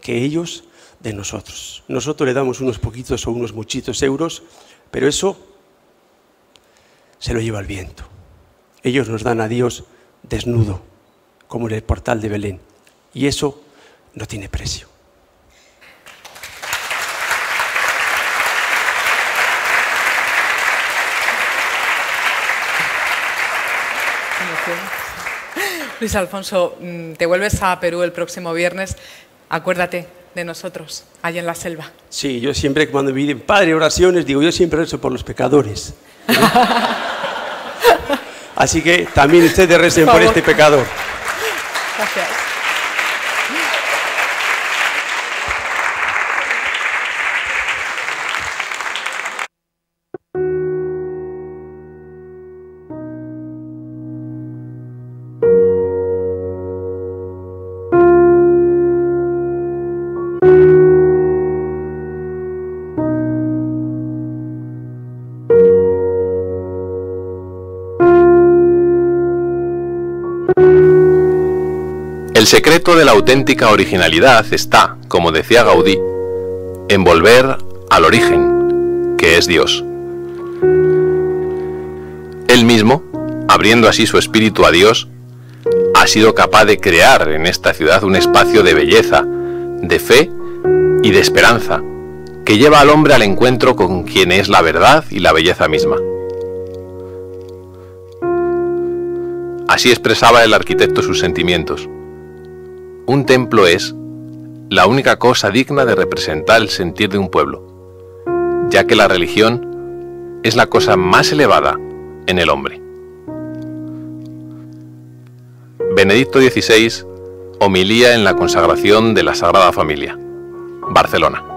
que ellos de nosotros. Nosotros le damos unos poquitos o unos muchitos euros, pero eso se lo lleva el viento. Ellos nos dan a Dios desnudo como en el portal de Belén. Y eso no tiene precio. Luis Alfonso, mm, te vuelves a Perú el próximo viernes. Acuérdate de nosotros, allá en la selva. Sí, yo siempre cuando me Padre, oraciones, digo, yo siempre rezo por los pecadores. [LAUGHS] Así que también ustedes recen por este pecador. Gracias. El auténtica originalidad está, como decía Gaudí, en volver al origen, que es Dios. Él mismo, abriendo así su espíritu a Dios, ha sido capaz de crear en esta ciudad un espacio de belleza, de fe y de esperanza, que lleva al hombre al encuentro con quien es la verdad y la belleza misma. Así expresaba el arquitecto sus sentimientos. Un templo es la única cosa digna de representar el sentir de un pueblo, ya que la religión es la cosa más elevada en el hombre. Benedicto XVI, homilía en la consagración de la Sagrada Familia, Barcelona.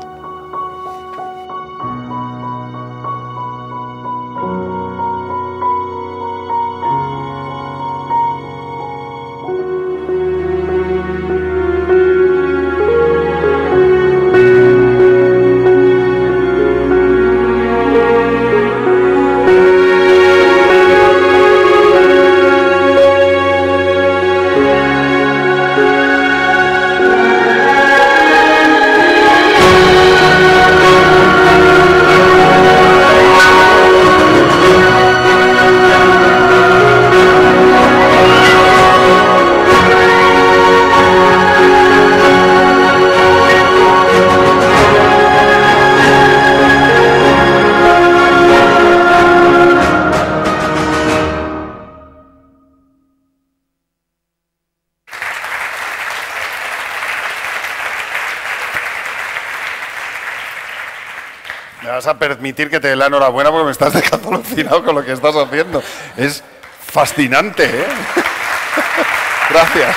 A permitir que te dé la enhorabuena porque me estás dejando alucinado con lo que estás haciendo. Es fascinante, ¿eh? [LAUGHS] Gracias.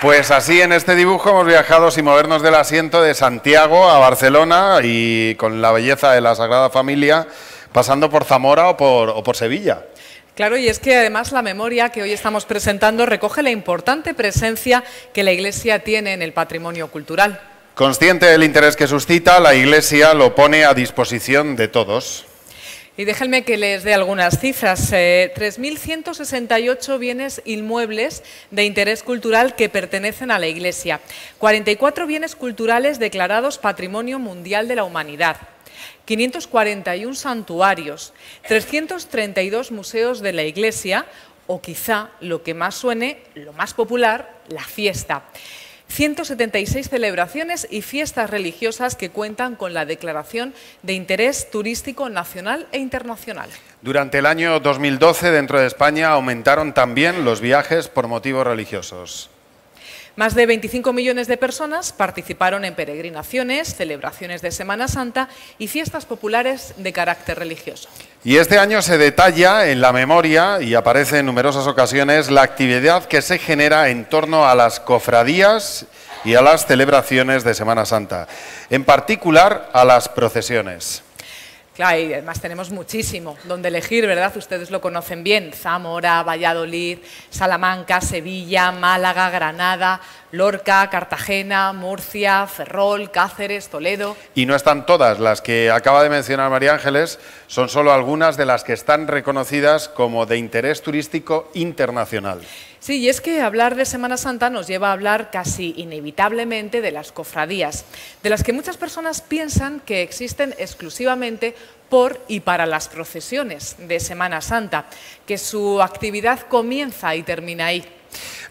Pues así en este dibujo hemos viajado sin movernos del asiento de Santiago a Barcelona y con la belleza de la Sagrada Familia, pasando por Zamora o por Sevilla. Claro, y es que además la memoria que hoy estamos presentando recoge la importante presencia que la Iglesia tiene en el patrimonio cultural. Consciente del interés que suscita, la Iglesia lo pone a disposición de todos. Y déjenme que les dé algunas cifras. Eh, 3.168 bienes inmuebles de interés cultural que pertenecen a la Iglesia. 44 bienes culturales declarados Patrimonio Mundial de la Humanidad. 541 santuarios, 332 museos de la Iglesia o quizá lo que más suene, lo más popular, la fiesta. 176 celebraciones y fiestas religiosas que cuentan con la declaración de interés turístico nacional e internacional. Durante el año 2012, dentro de España, aumentaron también los viajes por motivos religiosos. Más de 25 millones de personas participaron en peregrinaciones, celebraciones de Semana Santa y fiestas populares de carácter religioso. Y este año se detalla en la memoria y aparece en numerosas ocasiones la actividad que se genera en torno a las cofradías y a las celebraciones de Semana Santa, en particular a las procesiones. Claro, y además tenemos muchísimo donde elegir, ¿verdad? Ustedes lo conocen bien. Zamora, Valladolid, Salamanca, Sevilla, Málaga, Granada, Lorca, Cartagena, Murcia, Ferrol, Cáceres, Toledo. Y no están todas las que acaba de mencionar María Ángeles, son solo algunas de las que están reconocidas como de interés turístico internacional. Sí, y es que hablar de Semana Santa nos lleva a hablar casi inevitablemente de las cofradías, de las que muchas personas piensan que existen exclusivamente por y para las procesiones de Semana Santa, que su actividad comienza y termina ahí.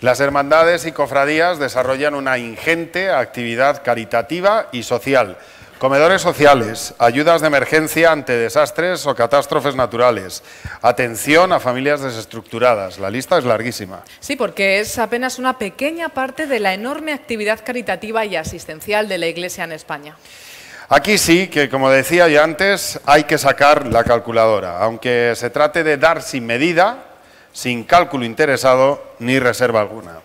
Las hermandades y cofradías desarrollan una ingente actividad caritativa y social Comedores sociales, ayudas de emergencia ante desastres o catástrofes naturales, atención a familias desestructuradas. La lista es larguísima. Sí, porque es apenas una pequeña parte de la enorme actividad caritativa y asistencial de la Iglesia en España. Aquí sí que, como decía ya antes, hay que sacar la calculadora, aunque se trate de dar sin medida, sin cálculo interesado ni reserva alguna.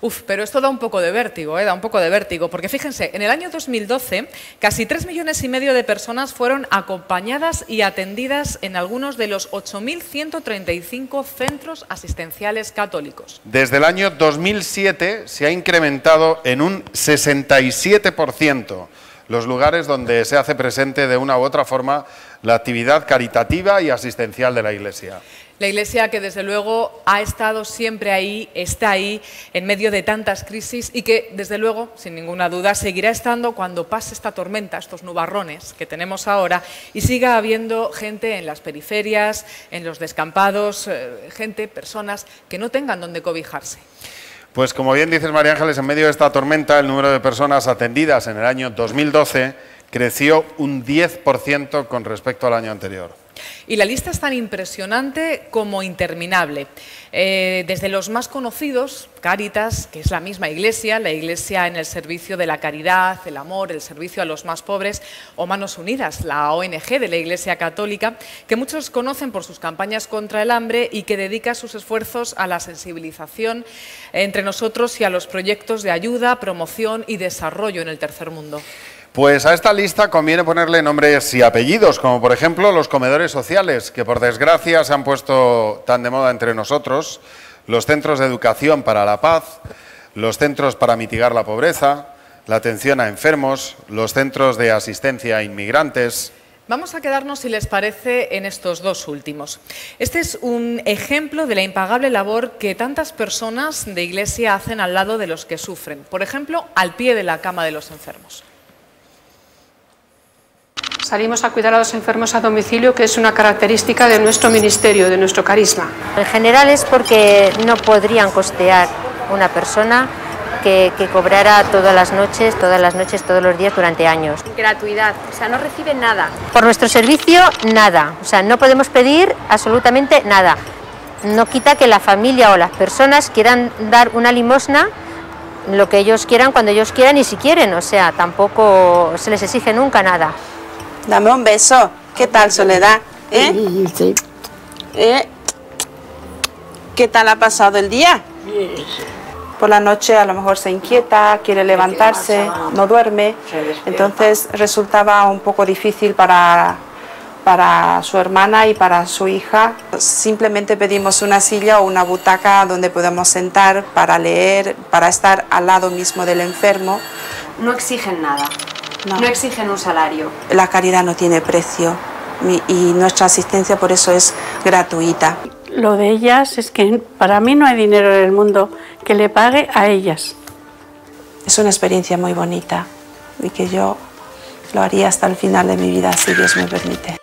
Uf, pero esto da un poco de vértigo, ¿eh? da un poco de vértigo, porque fíjense, en el año 2012 casi 3 millones y medio de personas fueron acompañadas y atendidas en algunos de los 8.135 centros asistenciales católicos. Desde el año 2007 se ha incrementado en un 67% los lugares donde se hace presente de una u otra forma la actividad caritativa y asistencial de la Iglesia. La Iglesia que desde luego ha estado siempre ahí, está ahí, en medio de tantas crisis y que desde luego, sin ninguna duda, seguirá estando cuando pase esta tormenta, estos nubarrones que tenemos ahora y siga habiendo gente en las periferias, en los descampados, eh, gente, personas que no tengan donde cobijarse. Pues como bien dices María Ángeles, en medio de esta tormenta el número de personas atendidas en el año 2012 creció un 10% con respecto al año anterior. Y la lista es tan impresionante como interminable. Eh, desde los más conocidos, Cáritas, que es la misma iglesia, la iglesia en el servicio de la caridad, el amor, el servicio a los más pobres, o Manos Unidas, la ONG de la Iglesia Católica, que muchos conocen por sus campañas contra el hambre y que dedica sus esfuerzos a la sensibilización entre nosotros y a los proyectos de ayuda, promoción y desarrollo en el tercer mundo. Pues a esta lista conviene ponerle nombres y apellidos, como por ejemplo los comedores sociales, que por desgracia se han puesto tan de moda entre nosotros, los centros de educación para la paz, los centros para mitigar la pobreza, la atención a enfermos, los centros de asistencia a inmigrantes. Vamos a quedarnos, si les parece, en estos dos últimos. Este es un ejemplo de la impagable labor que tantas personas de Iglesia hacen al lado de los que sufren, por ejemplo, al pie de la cama de los enfermos. Salimos a cuidar a los enfermos a domicilio, que es una característica de nuestro ministerio, de nuestro carisma. En general es porque no podrían costear una persona que, cobrara todas las noches, todas las noches, todos los días durante años. Gratuidad, o sea, no reciben nada. Por nuestro servicio, nada. O sea, no podemos pedir absolutamente nada. No quita que la familia o las personas quieran dar una limosna lo que ellos quieran cuando ellos quieran y si quieren, o sea, tampoco se les exige nunca nada. Dame un beso. ¿Qué tal, Soledad? ¿Eh? ¿Eh? ¿Qué tal ha pasado el día? Por la noche a lo mejor se inquieta, quiere levantarse, no duerme. Entonces resultaba un poco difícil para, para su hermana y para su hija. Simplemente pedimos una silla o una butaca donde podamos sentar para leer, para estar al lado mismo del enfermo. No exigen nada. No. exigen un salario. La caridad no tiene precio y nuestra asistencia por eso es gratuita. Lo de ellas es que para mí no hay dinero en el mundo que le pague a ellas. Es una experiencia muy bonita y que yo lo haría hasta el final de mi vida si Dios me permite.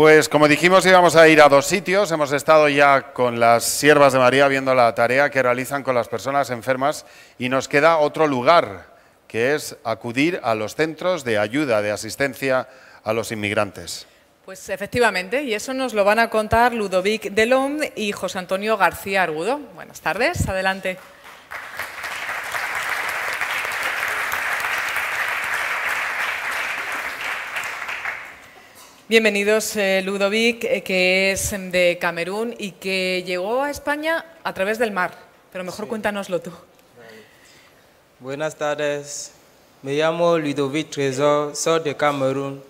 Pues como dijimos íbamos a ir a dos sitios, hemos estado ya con las siervas de María viendo la tarea que realizan con las personas enfermas y nos queda otro lugar, que es acudir a los centros de ayuda, de asistencia a los inmigrantes. Pues efectivamente, y eso nos lo van a contar Ludovic Delon y José Antonio García Argudo. Buenas tardes, adelante. Bienvenidos, eh, Ludovic, eh, que es de Camerún y que llegó a España a través del mar. Pero mejor cuéntanoslo tú. Buenas tardes. Me llamo Ludovic Trezor, soy de Camerún.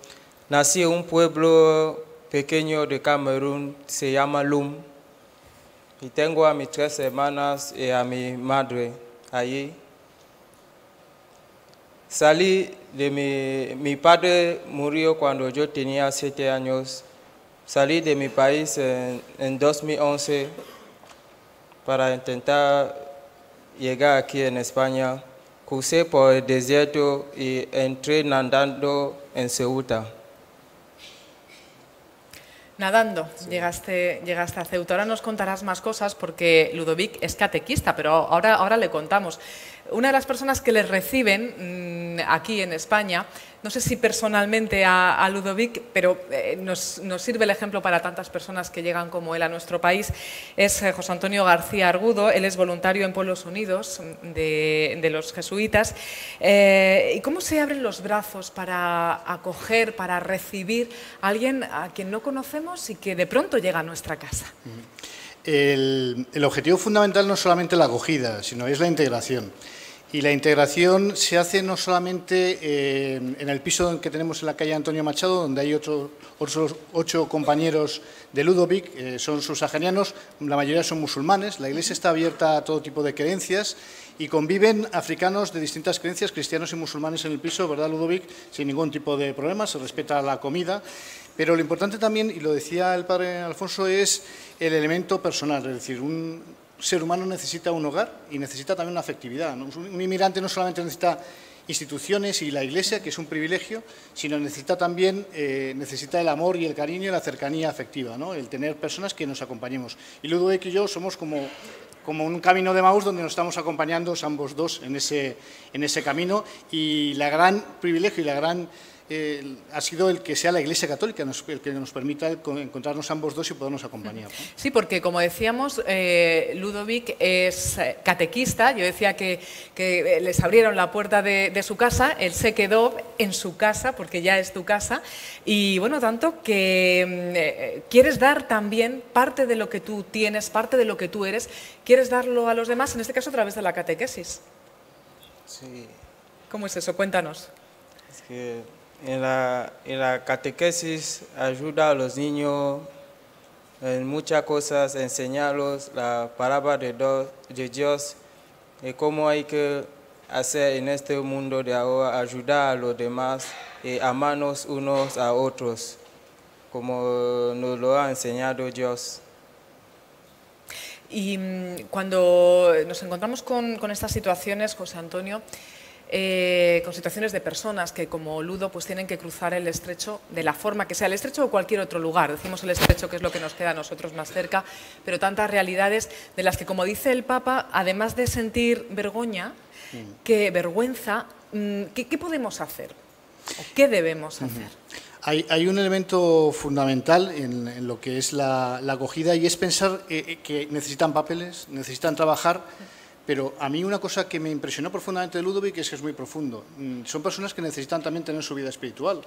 Nací en un pueblo pequeño de Camerún, se llama Lum. Y tengo a mis tres hermanas y a mi madre allí. Salí de mi, mi padre murió cuando yo tenía siete años. Salí de mi país en, en 2011 para intentar llegar aquí en España. Crucé por el desierto y entré nadando en Ceuta. Nadando, llegaste, llegaste a Ceuta. Ahora nos contarás más cosas porque Ludovic es catequista, pero ahora, ahora le contamos. Una de las personas que les reciben mm, aquí en España, no sé si personalmente a, Ludovic, pero eh, nos, sirve el ejemplo para tantas personas que llegan como él a nuestro país, es eh, José Antonio García Argudo. Él es voluntario en Pueblos Unidos mm, de, los jesuitas. Eh, ¿Y cómo se abren los brazos para acoger, para recibir a alguien a quien no conocemos y que de pronto llega a nuestra casa? El, el objetivo fundamental no es solamente la acogida, sino es la integración. Y la integración se hace no solamente eh, en el piso que tenemos en la calle Antonio Machado, donde hay otros ocho compañeros de Ludovic, eh, son subsaharianos, la mayoría son musulmanes, la iglesia está abierta a todo tipo de creencias y conviven africanos de distintas creencias, cristianos y musulmanes en el piso, ¿verdad Ludovic? Sin ningún tipo de problema, se respeta la comida. Pero lo importante también, y lo decía el padre Alfonso, es el elemento personal, es decir, un, ser humano necesita un hogar y necesita también una afectividad. Un inmigrante no solamente necesita instituciones y la iglesia, que es un privilegio, sino necesita también eh, necesita el amor y el cariño y la cercanía afectiva, ¿no? el tener personas que nos acompañemos. Y Ludovic y yo somos como, como un camino de Maús donde nos estamos acompañando ambos dos en ese, en ese camino y la gran privilegio y la gran ha sido el que sea la Iglesia Católica el que nos permita encontrarnos ambos dos y podernos acompañar. Sí, porque como decíamos, eh, Ludovic es eh, catequista. Yo decía que, que les abrieron la puerta de, su casa, él se quedó en su casa porque ya es tu casa. Y bueno, tanto que mm, eh, quieres dar también parte de lo que tú tienes, parte de lo que tú eres, quieres darlo a los demás, en este caso a través de la catequesis. Sí. ¿Cómo es eso? Cuéntanos. Es que en la, en la catequesis ayuda a los niños en muchas cosas, enseñarlos la palabra de, de Dios y cómo hay que hacer en este mundo de ahora, ayudar a los demás y amarnos unos a otros, como nos lo ha enseñado Dios. Y mm, cuando nos encontramos con, con estas situaciones, José Antonio, eh, con situaciones de personas que como Ludo pues tienen que cruzar el estrecho de la forma que sea, el estrecho o cualquier otro lugar. Decimos el estrecho que es lo que nos queda a nosotros más cerca, pero tantas realidades de las que, como dice el Papa, además de sentir vergüenza, mm. que vergüenza, mm, ¿qué, podemos hacer? ¿O qué debemos hacer? Hay, hay un elemento fundamental en, en lo que es la, la acogida y es pensar eh, eh, que necesitan papeles, necesitan trabajar, pero a mí una cosa que me impresionó profundamente de Ludovic es que es muy profundo. Mm, Son personas que necesitan también tener su vida espiritual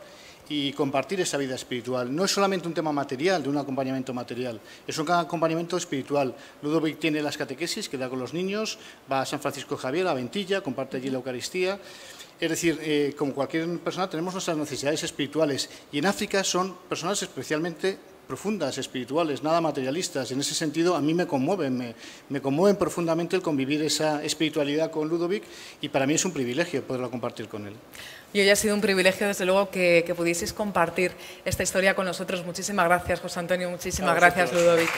y compartir esa vida espiritual. No es solamente un tema material, de un acompañamiento material, es un acompañamiento espiritual. Ludovic tiene las catequesis que da con los niños, va a San Francisco Javier, a Ventilla, comparte allí la Eucaristía. Es decir, eh, como cualquier persona tenemos nuestras necesidades espirituales y en África son personas especialmente profundas, espirituales, nada materialistas. En ese sentido, a mí me conmueven, me, me conmueven profundamente el convivir esa espiritualidad con Ludovic y para mí es un privilegio poderlo compartir con él. Y hoy ha sido un privilegio, desde luego, que, que pudieseis compartir esta historia con nosotros. Muchísimas gracias, José Antonio. Muchísimas gracias, Ludovic.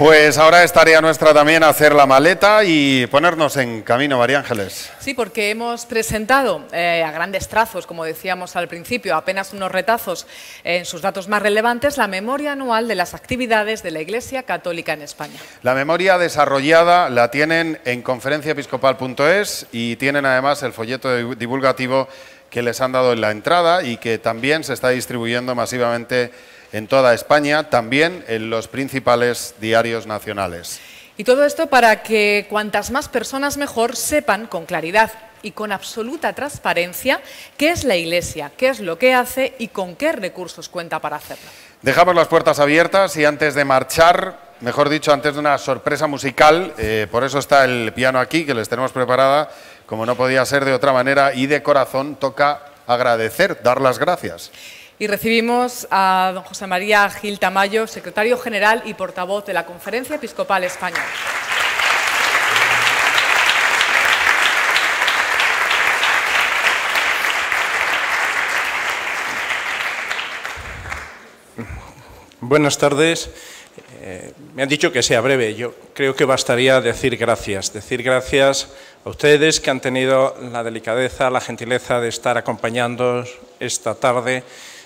Pues ahora es tarea nuestra también hacer la maleta y ponernos en camino, María Ángeles. Sí, porque hemos presentado eh, a grandes trazos, como decíamos al principio, apenas unos retazos en sus datos más relevantes, la memoria anual de las actividades de la Iglesia Católica en España. La memoria desarrollada la tienen en conferenciaepiscopal.es y tienen además el folleto divulgativo que les han dado en la entrada y que también se está distribuyendo masivamente en toda España, también en los principales diarios nacionales. Y todo esto para que cuantas más personas mejor sepan con claridad y con absoluta transparencia qué es la Iglesia, qué es lo que hace y con qué recursos cuenta para hacerlo. Dejamos las puertas abiertas y antes de marchar, mejor dicho, antes de una sorpresa musical, eh, por eso está el piano aquí, que les tenemos preparada, como no podía ser de otra manera, y de corazón toca agradecer, dar las gracias. Y recibimos a don José María Gil Tamayo, secretario general y portavoz de la Conferencia Episcopal Española. Buenas tardes. Eh, me han dicho que sea breve. Yo creo que bastaría decir gracias. Decir gracias a ustedes que han tenido la delicadeza, la gentileza de estar acompañándonos esta tarde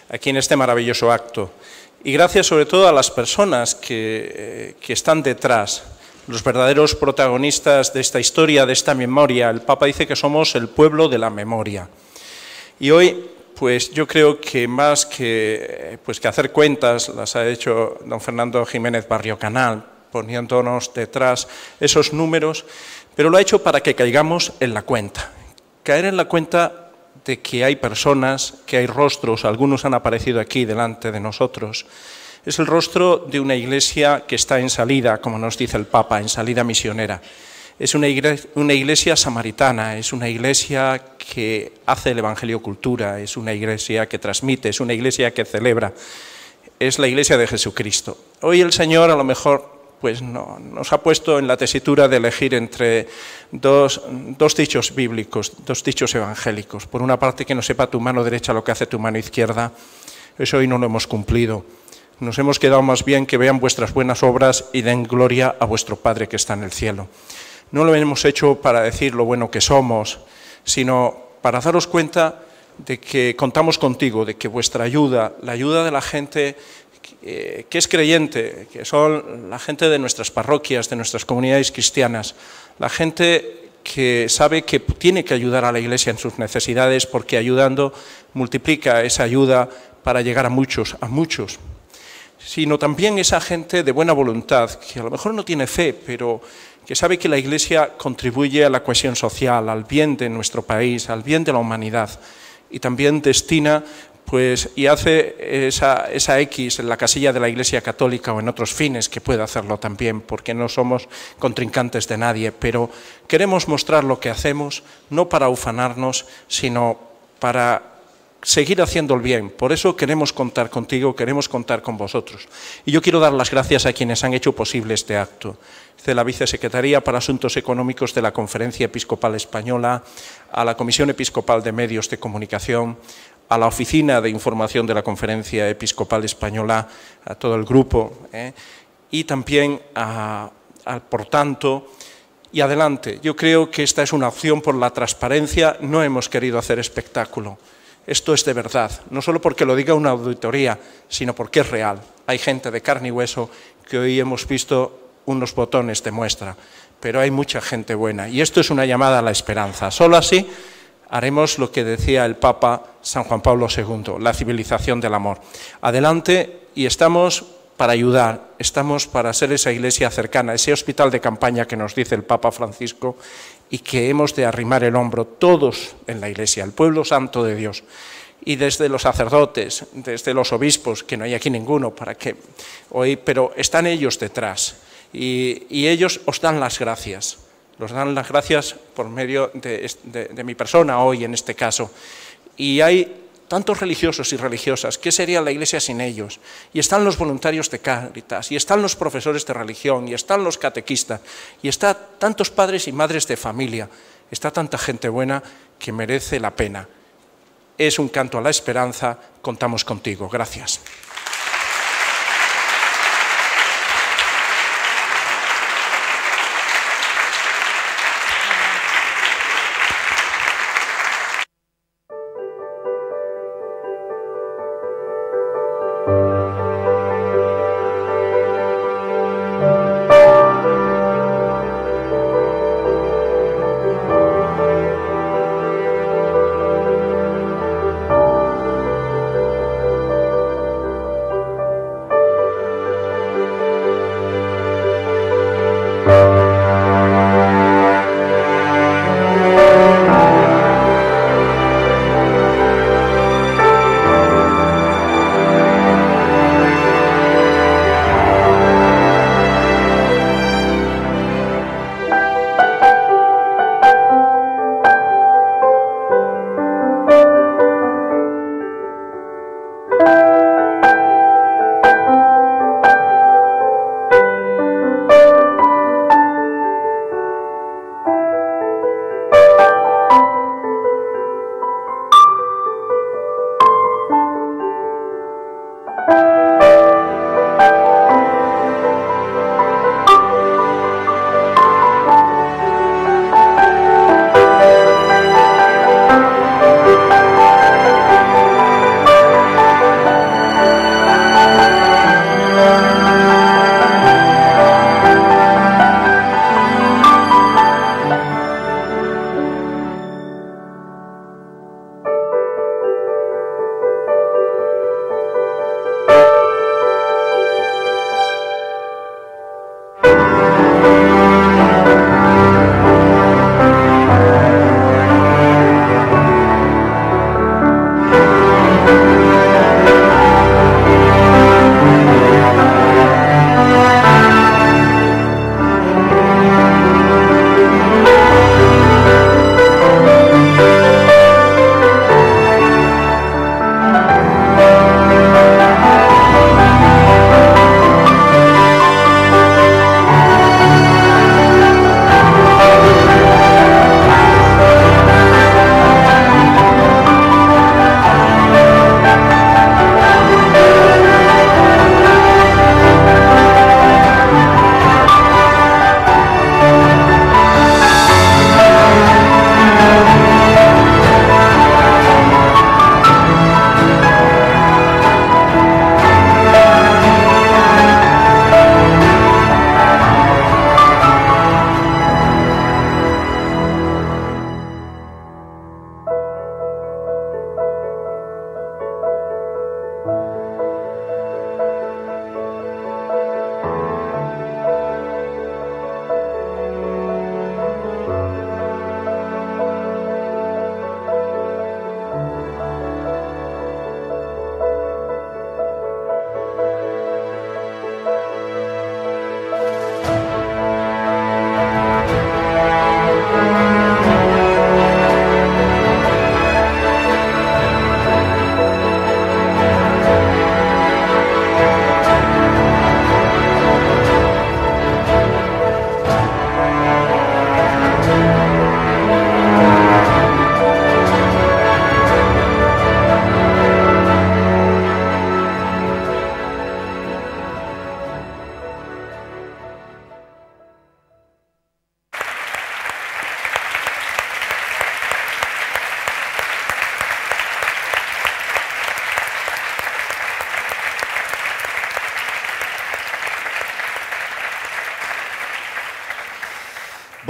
aquí en este maravilloso acto. Y gracias sobre todo a las personas que, eh, que están detrás, los verdaderos protagonistas de esta historia, de esta memoria. El Papa dice que somos el pueblo de la memoria. Y hoy, pues yo creo que más que, pues, que hacer cuentas, las ha hecho don Fernando Jiménez Barrio Canal, poniéndonos detrás esos números, pero lo ha hecho para que caigamos en la cuenta. Caer en la cuenta de que hay personas, que hay rostros, algunos han aparecido aquí delante de nosotros. Es el rostro de una iglesia que está en salida, como nos dice el Papa, en salida misionera. Es una iglesia, una iglesia samaritana, es una iglesia que hace el Evangelio cultura, es una iglesia que transmite, es una iglesia que celebra, es la iglesia de Jesucristo. Hoy el Señor a lo mejor pues no, nos ha puesto en la tesitura de elegir entre dos, dos dichos bíblicos, dos dichos evangélicos. Por una parte, que no sepa tu mano derecha lo que hace tu mano izquierda. Eso hoy no lo hemos cumplido. Nos hemos quedado más bien que vean vuestras buenas obras y den gloria a vuestro Padre que está en el cielo. No lo hemos hecho para decir lo bueno que somos, sino para daros cuenta de que contamos contigo, de que vuestra ayuda, la ayuda de la gente que es creyente, que son la gente de nuestras parroquias, de nuestras comunidades cristianas, la gente que sabe que tiene que ayudar a la Iglesia en sus necesidades porque ayudando multiplica esa ayuda para llegar a muchos, a muchos, sino también esa gente de buena voluntad, que a lo mejor no tiene fe, pero que sabe que la Iglesia contribuye a la cohesión social, al bien de nuestro país, al bien de la humanidad, y también destina pues, y hace esa, X en la casilla de la Iglesia Católica o en otros fines, que puede hacerlo también, porque no somos contrincantes de nadie, pero queremos mostrar lo que hacemos, no para ufanarnos, sino para seguir haciendo el bien. Por eso queremos contar contigo, queremos contar con vosotros. Y yo quiero dar las gracias a quienes han hecho posible este acto. De la Vicesecretaría para Asuntos Económicos de la Conferencia Episcopal Española, a la Comisión Episcopal de Medios de Comunicación, a la Oficina de Información de la Conferencia Episcopal Española, a todo el grupo, ¿eh? y también, a, por tanto, y adelante. Yo creo que esta es una opción por la transparencia, no hemos querido hacer espectáculo. Esto es de verdad, no solo porque lo diga una auditoría, sino porque es real. Hay gente de carne y hueso que hoy hemos visto unos botones de muestra, pero hay mucha gente buena. Y esto es una llamada a la esperanza. Solo así haremos lo que decía el Papa San Juan Pablo II, la civilización del amor. Adelante y estamos para ayudar, estamos para ser esa iglesia cercana, ese hospital de campaña que nos dice el Papa Francisco y que hemos de arrimar el hombro todos en la iglesia, el pueblo santo de Dios. Y desde los sacerdotes, desde los obispos, que no hay aquí ninguno para que hoy, pero están ellos detrás y, y ellos os dan las gracias. Los dan las gracias por medio de, de, mi persona hoy en este caso. Y hay tantos religiosos y religiosas, ¿qué sería la iglesia sin ellos? Y están los voluntarios de Cáritas, y están los profesores de religión, y están los catequistas, y están tantos padres y madres de familia, está tanta gente buena que merece la pena. Es un canto a la esperanza, contamos contigo. Gracias.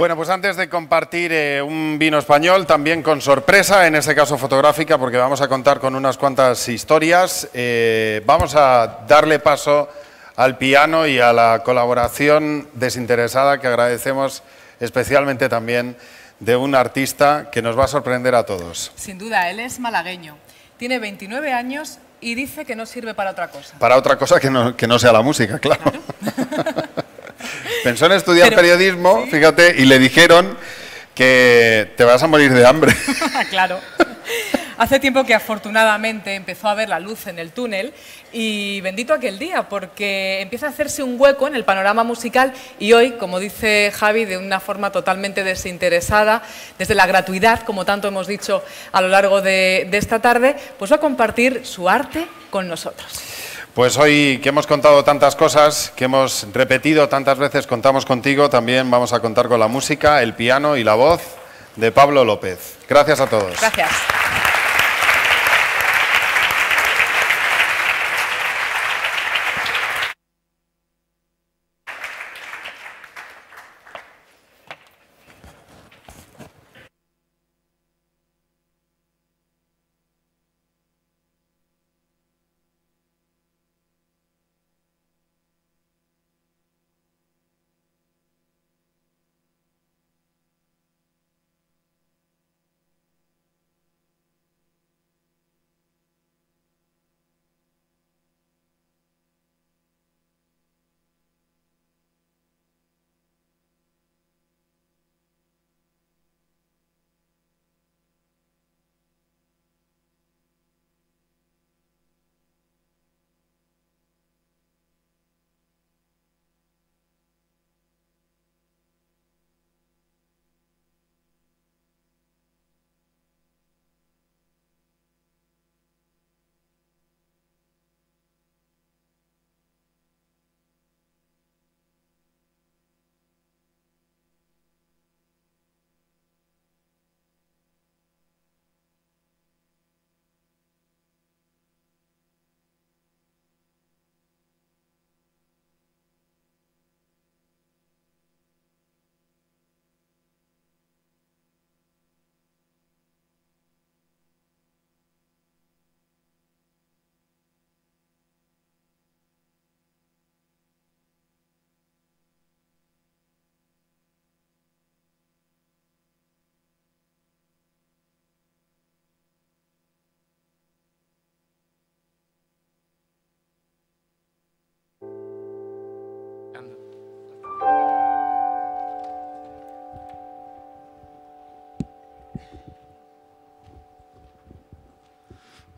Bueno, pues antes de compartir eh, un vino español, también con sorpresa, en este caso fotográfica, porque vamos a contar con unas cuantas historias, eh, vamos a darle paso al piano y a la colaboración desinteresada que agradecemos especialmente también de un artista que nos va a sorprender a todos. Sin duda, él es malagueño, tiene 29 años y dice que no sirve para otra cosa. Para otra cosa que no, que no sea la música, claro. Pensó en estudiar periodismo, fíjate, y le dijeron que te vas a morir de hambre. [LAUGHS] claro. Hace tiempo que afortunadamente empezó a ver la luz en el túnel y bendito aquel día porque empieza a hacerse un hueco en el panorama musical y hoy, como dice Javi, de una forma totalmente desinteresada, desde la gratuidad, como tanto hemos dicho a lo largo de, de esta tarde, pues va a compartir su arte con nosotros. Pues hoy que hemos contado tantas cosas, que hemos repetido tantas veces, contamos contigo, también vamos a contar con la música, el piano y la voz de Pablo López. Gracias a todos. Gracias.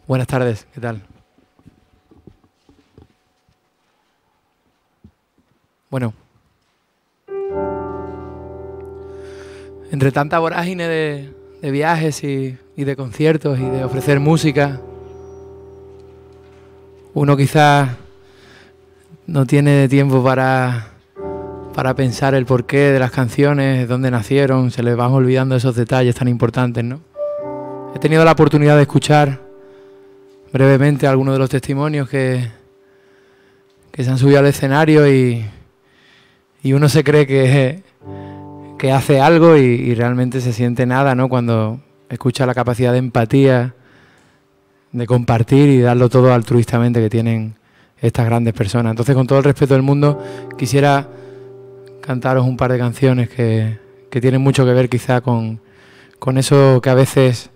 Buenas tardes, ¿qué tal? Bueno, entre tanta vorágine de, viajes y, y, de conciertos y de ofrecer música, uno quizás no tiene tiempo para, para pensar el porqué de las canciones, dónde nacieron, se les van olvidando esos detalles tan importantes, ¿no? He tenido la oportunidad de escuchar brevemente algunos de los testimonios que, que se han subido al escenario y, y uno se cree que, que hace algo y, y, realmente se siente nada, ¿no? Cuando escucha la capacidad de empatía, de compartir y darlo todo altruistamente que tienen estas grandes personas. Entonces, con todo el respeto del mundo, quisiera cantaros un par de canciones que, que tienen mucho que ver quizá con, con eso que a veces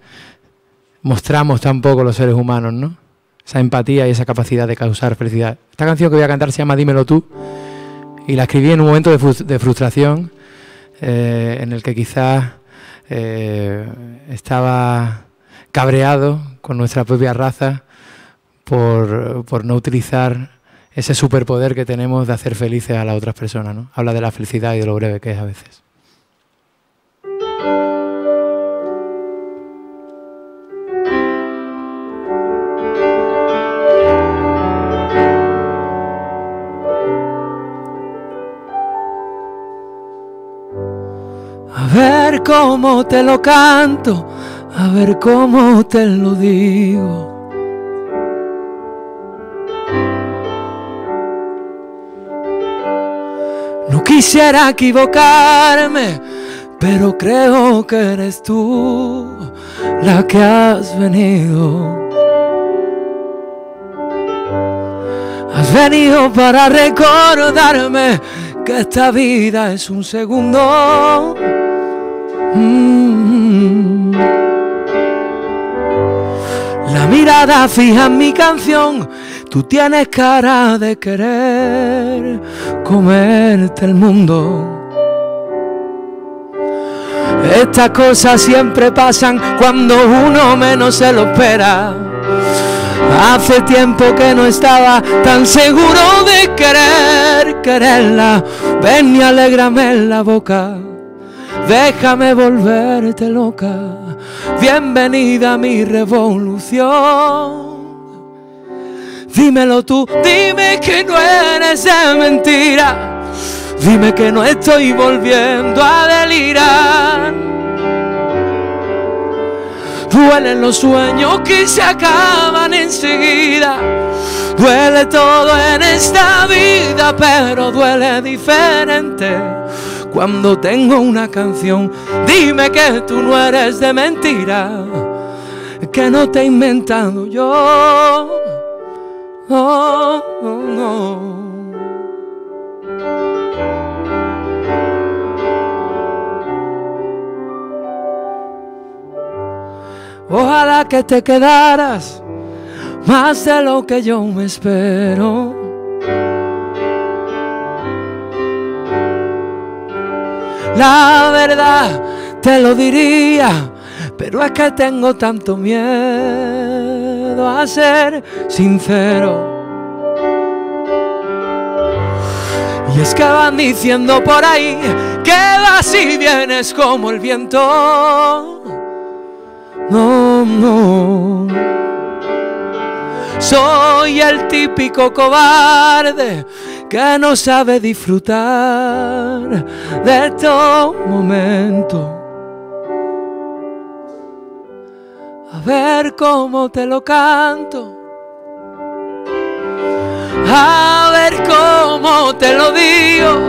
mostramos tan poco los seres humanos, ¿no? Esa empatía y esa capacidad de causar felicidad. Esta canción que voy a cantar se llama Dímelo tú y la escribí en un momento de, frustración eh, en el que quizás eh, estaba cabreado con nuestra propia raza por, por, no utilizar ese superpoder que tenemos de hacer felices a las otras personas. ¿no? Habla de la felicidad y de lo breve que es a veces. Ver cómo te lo canto, a ver cómo te lo digo. No quisiera equivocarme, pero creo que eres tú la que has venido. Has venido para recordarme que esta vida es un segundo. Mm. La mirada fija en mi canción, tú tienes cara de querer comerte el mundo. Estas cosas siempre pasan cuando uno menos se lo espera. Hace tiempo que no estaba tan seguro de querer quererla. Ven y alégrame en la boca. Déjame volverte loca. Bienvenida a mi revolución. Dímelo tú, dime que no eres de mentira. Dime que no estoy volviendo a delirar. Duelen los sueños que se acaban enseguida. Duele todo en esta vida, pero duele diferente. Cuando tengo una canción, dime que tú no eres de mentira, que no te he inventado yo. No, no, no. Ojalá que te quedaras más de lo que yo me espero. La verdad te lo diría, pero es que tengo tanto miedo a ser sincero. Y es que van diciendo por ahí que vas y vienes como el viento no, no. Soy el típico cobarde que no sabe disfrutar de estos momentos. A ver cómo te lo canto. A ver cómo te lo digo.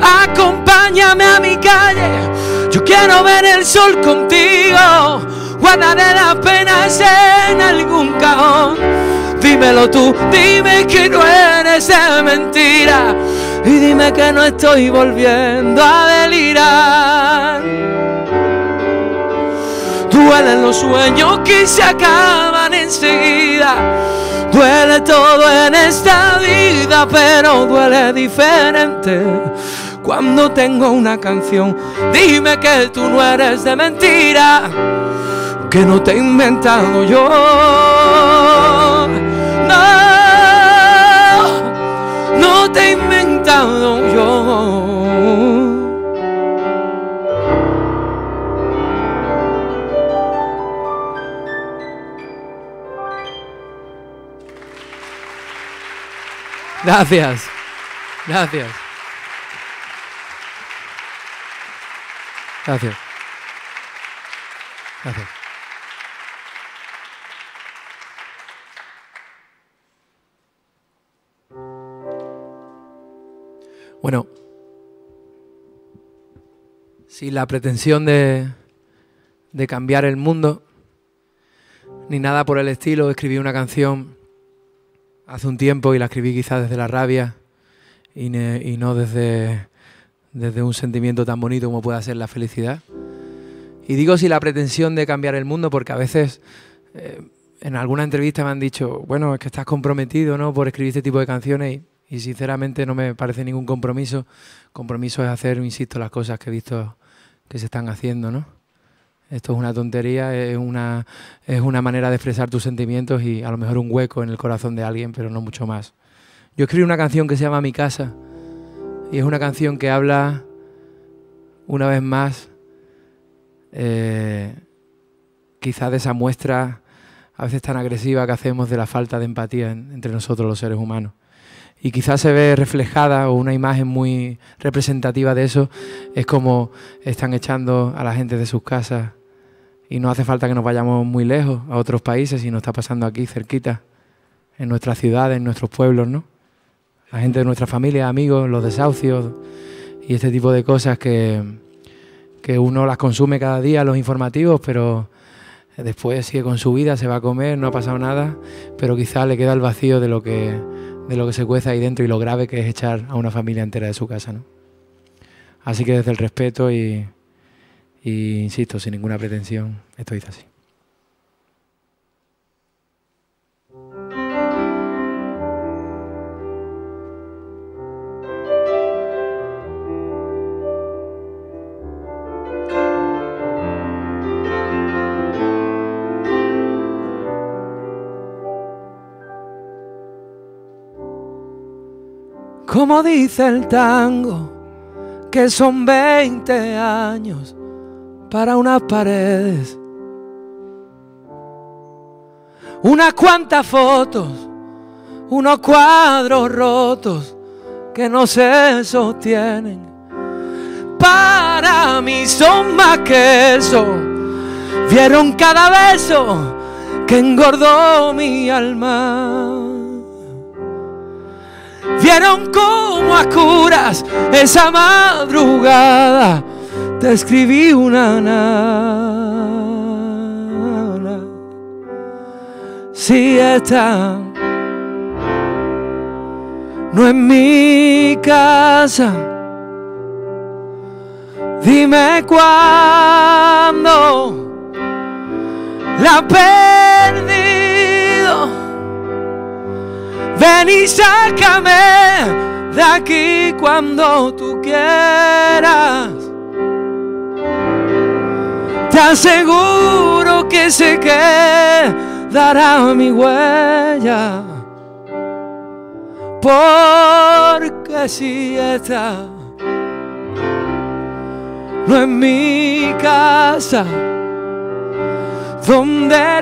Acompáñame a mi calle yo quiero ver el sol contigo, guardaré las penas en algún cajón. Dímelo tú, dime que no eres de mentira y dime que no estoy volviendo a delirar. Duelen los sueños que se acaban enseguida. Duele todo en esta vida, pero duele diferente cuando tengo una canción. Dime que tú no eres de mentira, que no te he inventado yo. No, te he inventado yo. Gracias. Gracias. Gracias. Gracias. Bueno, sin la pretensión de, de cambiar el mundo, ni nada por el estilo, escribí una canción hace un tiempo y la escribí quizás desde la rabia y, y no desde desde un sentimiento tan bonito como pueda ser la felicidad. Y digo si la pretensión de cambiar el mundo, porque a veces eh, en alguna entrevista me han dicho, bueno, es que estás comprometido ¿no? por escribir este tipo de canciones y, sinceramente no me parece ningún compromiso. Compromiso es hacer, insisto, las cosas que he visto que se están haciendo, ¿no? Esto es una tontería, es una, es una manera de expresar tus sentimientos y a lo mejor un hueco en el corazón de alguien, pero no mucho más. Yo escribí una canción que se llama Mi casa y es una canción que habla, una vez más, eh, quizás de esa muestra a veces tan agresiva que hacemos de la falta de empatía entre nosotros los seres humanos. Y quizás se ve reflejada o una imagen muy representativa de eso es como están echando a la gente de sus casas y no hace falta que nos vayamos muy lejos a otros países y nos está pasando aquí cerquita, en nuestras ciudades, en nuestros pueblos, ¿no? la gente de nuestra familia, amigos, los desahucios y este tipo de cosas que, que uno las consume cada día, los informativos, pero después sigue con su vida, se va a comer, no ha pasado nada, pero quizá le queda el vacío de lo que, de lo que se cueza ahí dentro y lo grave que es echar a una familia entera de su casa. ¿no? Así que desde el respeto y, y insisto, sin ninguna pretensión, esto dice así. Como dice el tango, que son 20 años para unas paredes. Unas cuantas fotos, unos cuadros rotos que no se sostienen. Para mí son más que eso. Vieron cada beso que engordó mi alma. Vieron cómo a curas esa madrugada te escribí una nana. Si está no es mi casa, dime cuándo la perdido. Ven y sácame de aquí cuando tú quieras. Te aseguro que se quedará mi huella. Porque si está no es mi casa donde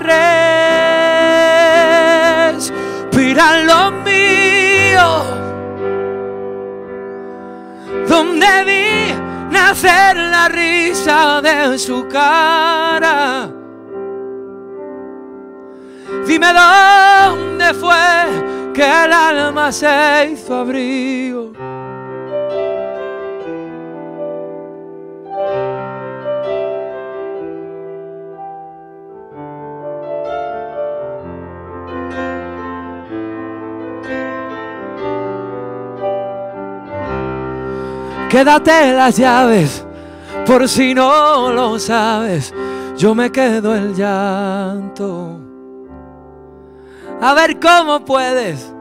respiran los míos, donde vi nacer la risa de su cara. Dime dónde fue que el alma se hizo abrigo. Quédate las llaves, por si no lo sabes, yo me quedo el llanto. A ver cómo puedes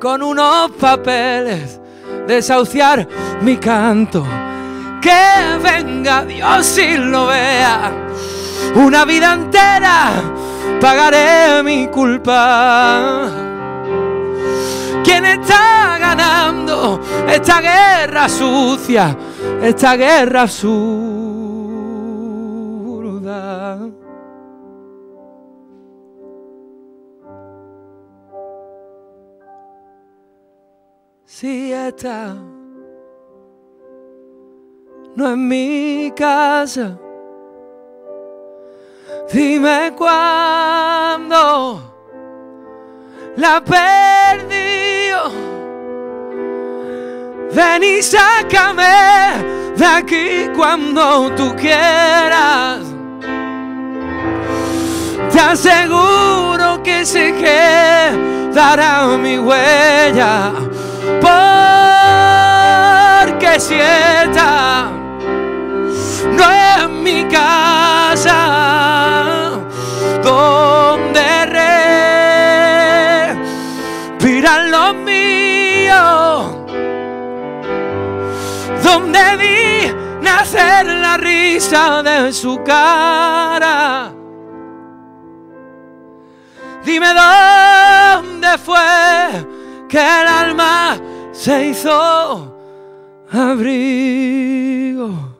con unos papeles desahuciar mi canto. Que venga Dios y lo vea. Una vida entera pagaré mi culpa. ¿Quién está ganando esta guerra sucia, esta guerra absurda? Si esta no es mi casa, dime cuándo la perdí. Ven y sácame de aquí cuando tú quieras. Te aseguro que se quedará mi huella. Porque si esta no es mi casa, vi nacer la risa de su cara. Dime dónde fue que el alma se hizo abrigo.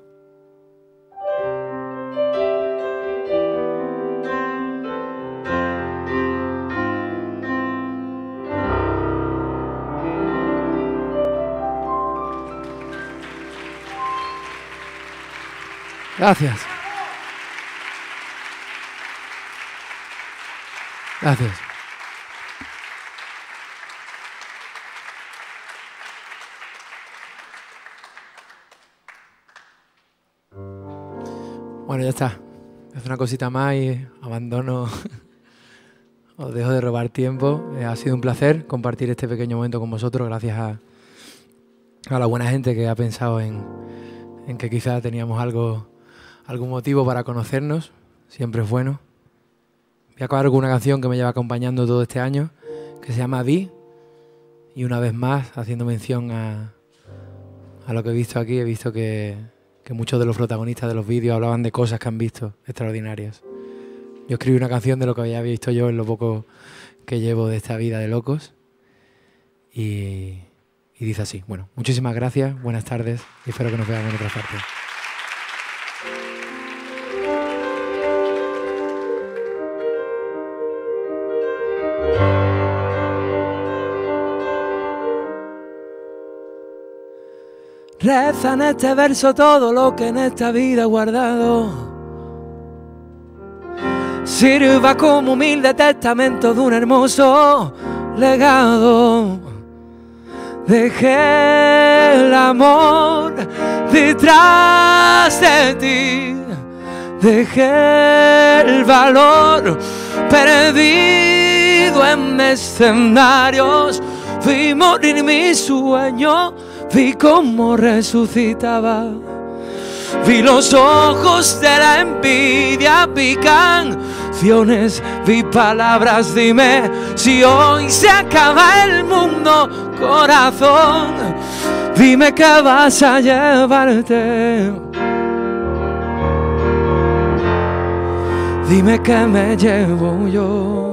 Gracias. Gracias. Bueno, ya está. Es una cosita más y abandono. [LAUGHS] Os dejo de robar tiempo. Eh, ha sido un placer compartir este pequeño momento con vosotros. Gracias a, a la buena gente que ha pensado en, en que quizá teníamos algo algún motivo para conocernos. Siempre es bueno. Voy a acabar con una canción que me lleva acompañando todo este año, que se llama Vi. Y una vez más, haciendo mención a, a lo que he visto aquí, he visto que, que muchos de los protagonistas de los vídeos hablaban de cosas que han visto extraordinarias. Yo escribí una canción de lo que había visto yo en lo poco que llevo de esta vida de locos. Y, y dice así. Bueno, muchísimas gracias, buenas tardes y espero que nos veamos en otra parte. Reza en este verso todo lo que en esta vida he guardado. Sirva como humilde testamento de un hermoso legado. Dejé el amor detrás de ti. Dejé el valor perdido en escenarios. Vi morir mi sueño vi cómo resucitaba. Vi los ojos de la envidia, vi canciones, vi palabras, dime si hoy se acaba el mundo, corazón, dime que vas a llevarte. Dime que me llevo yo.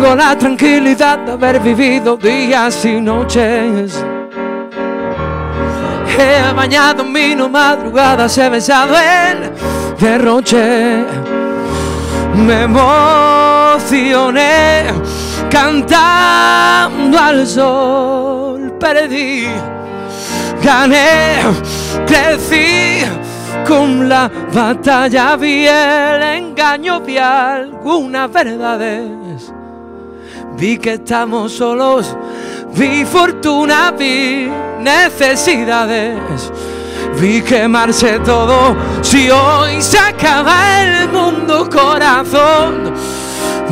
Tengo la tranquilidad de haber vivido días y noches. He bañado mi no madrugadas, he besado el derroche. Me emocioné cantando al sol. Perdí, gané, crecí con la batalla. Vi el engaño, vi algunas verdades Vi que estamos solos, vi fortuna, vi necesidades. Vi quemarse todo, si hoy se acaba el mundo corazón,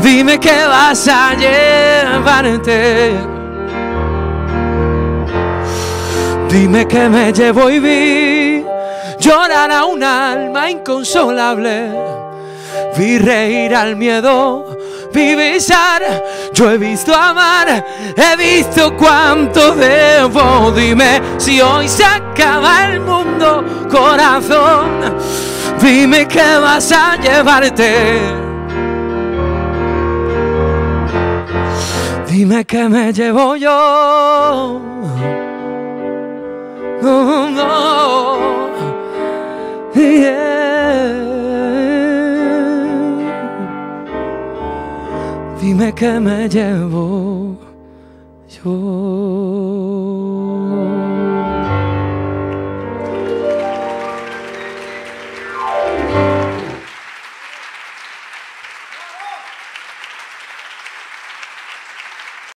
dime que vas a llevarte. Dime que me llevo y vi llorar a un alma inconsolable. Vi reír al miedo, yo he visto amar, he visto cuánto debo. Dime si hoy se acaba el mundo, corazón, dime que vas a llevarte. Dime que me llevo yo. No, no. きめけめじえをよ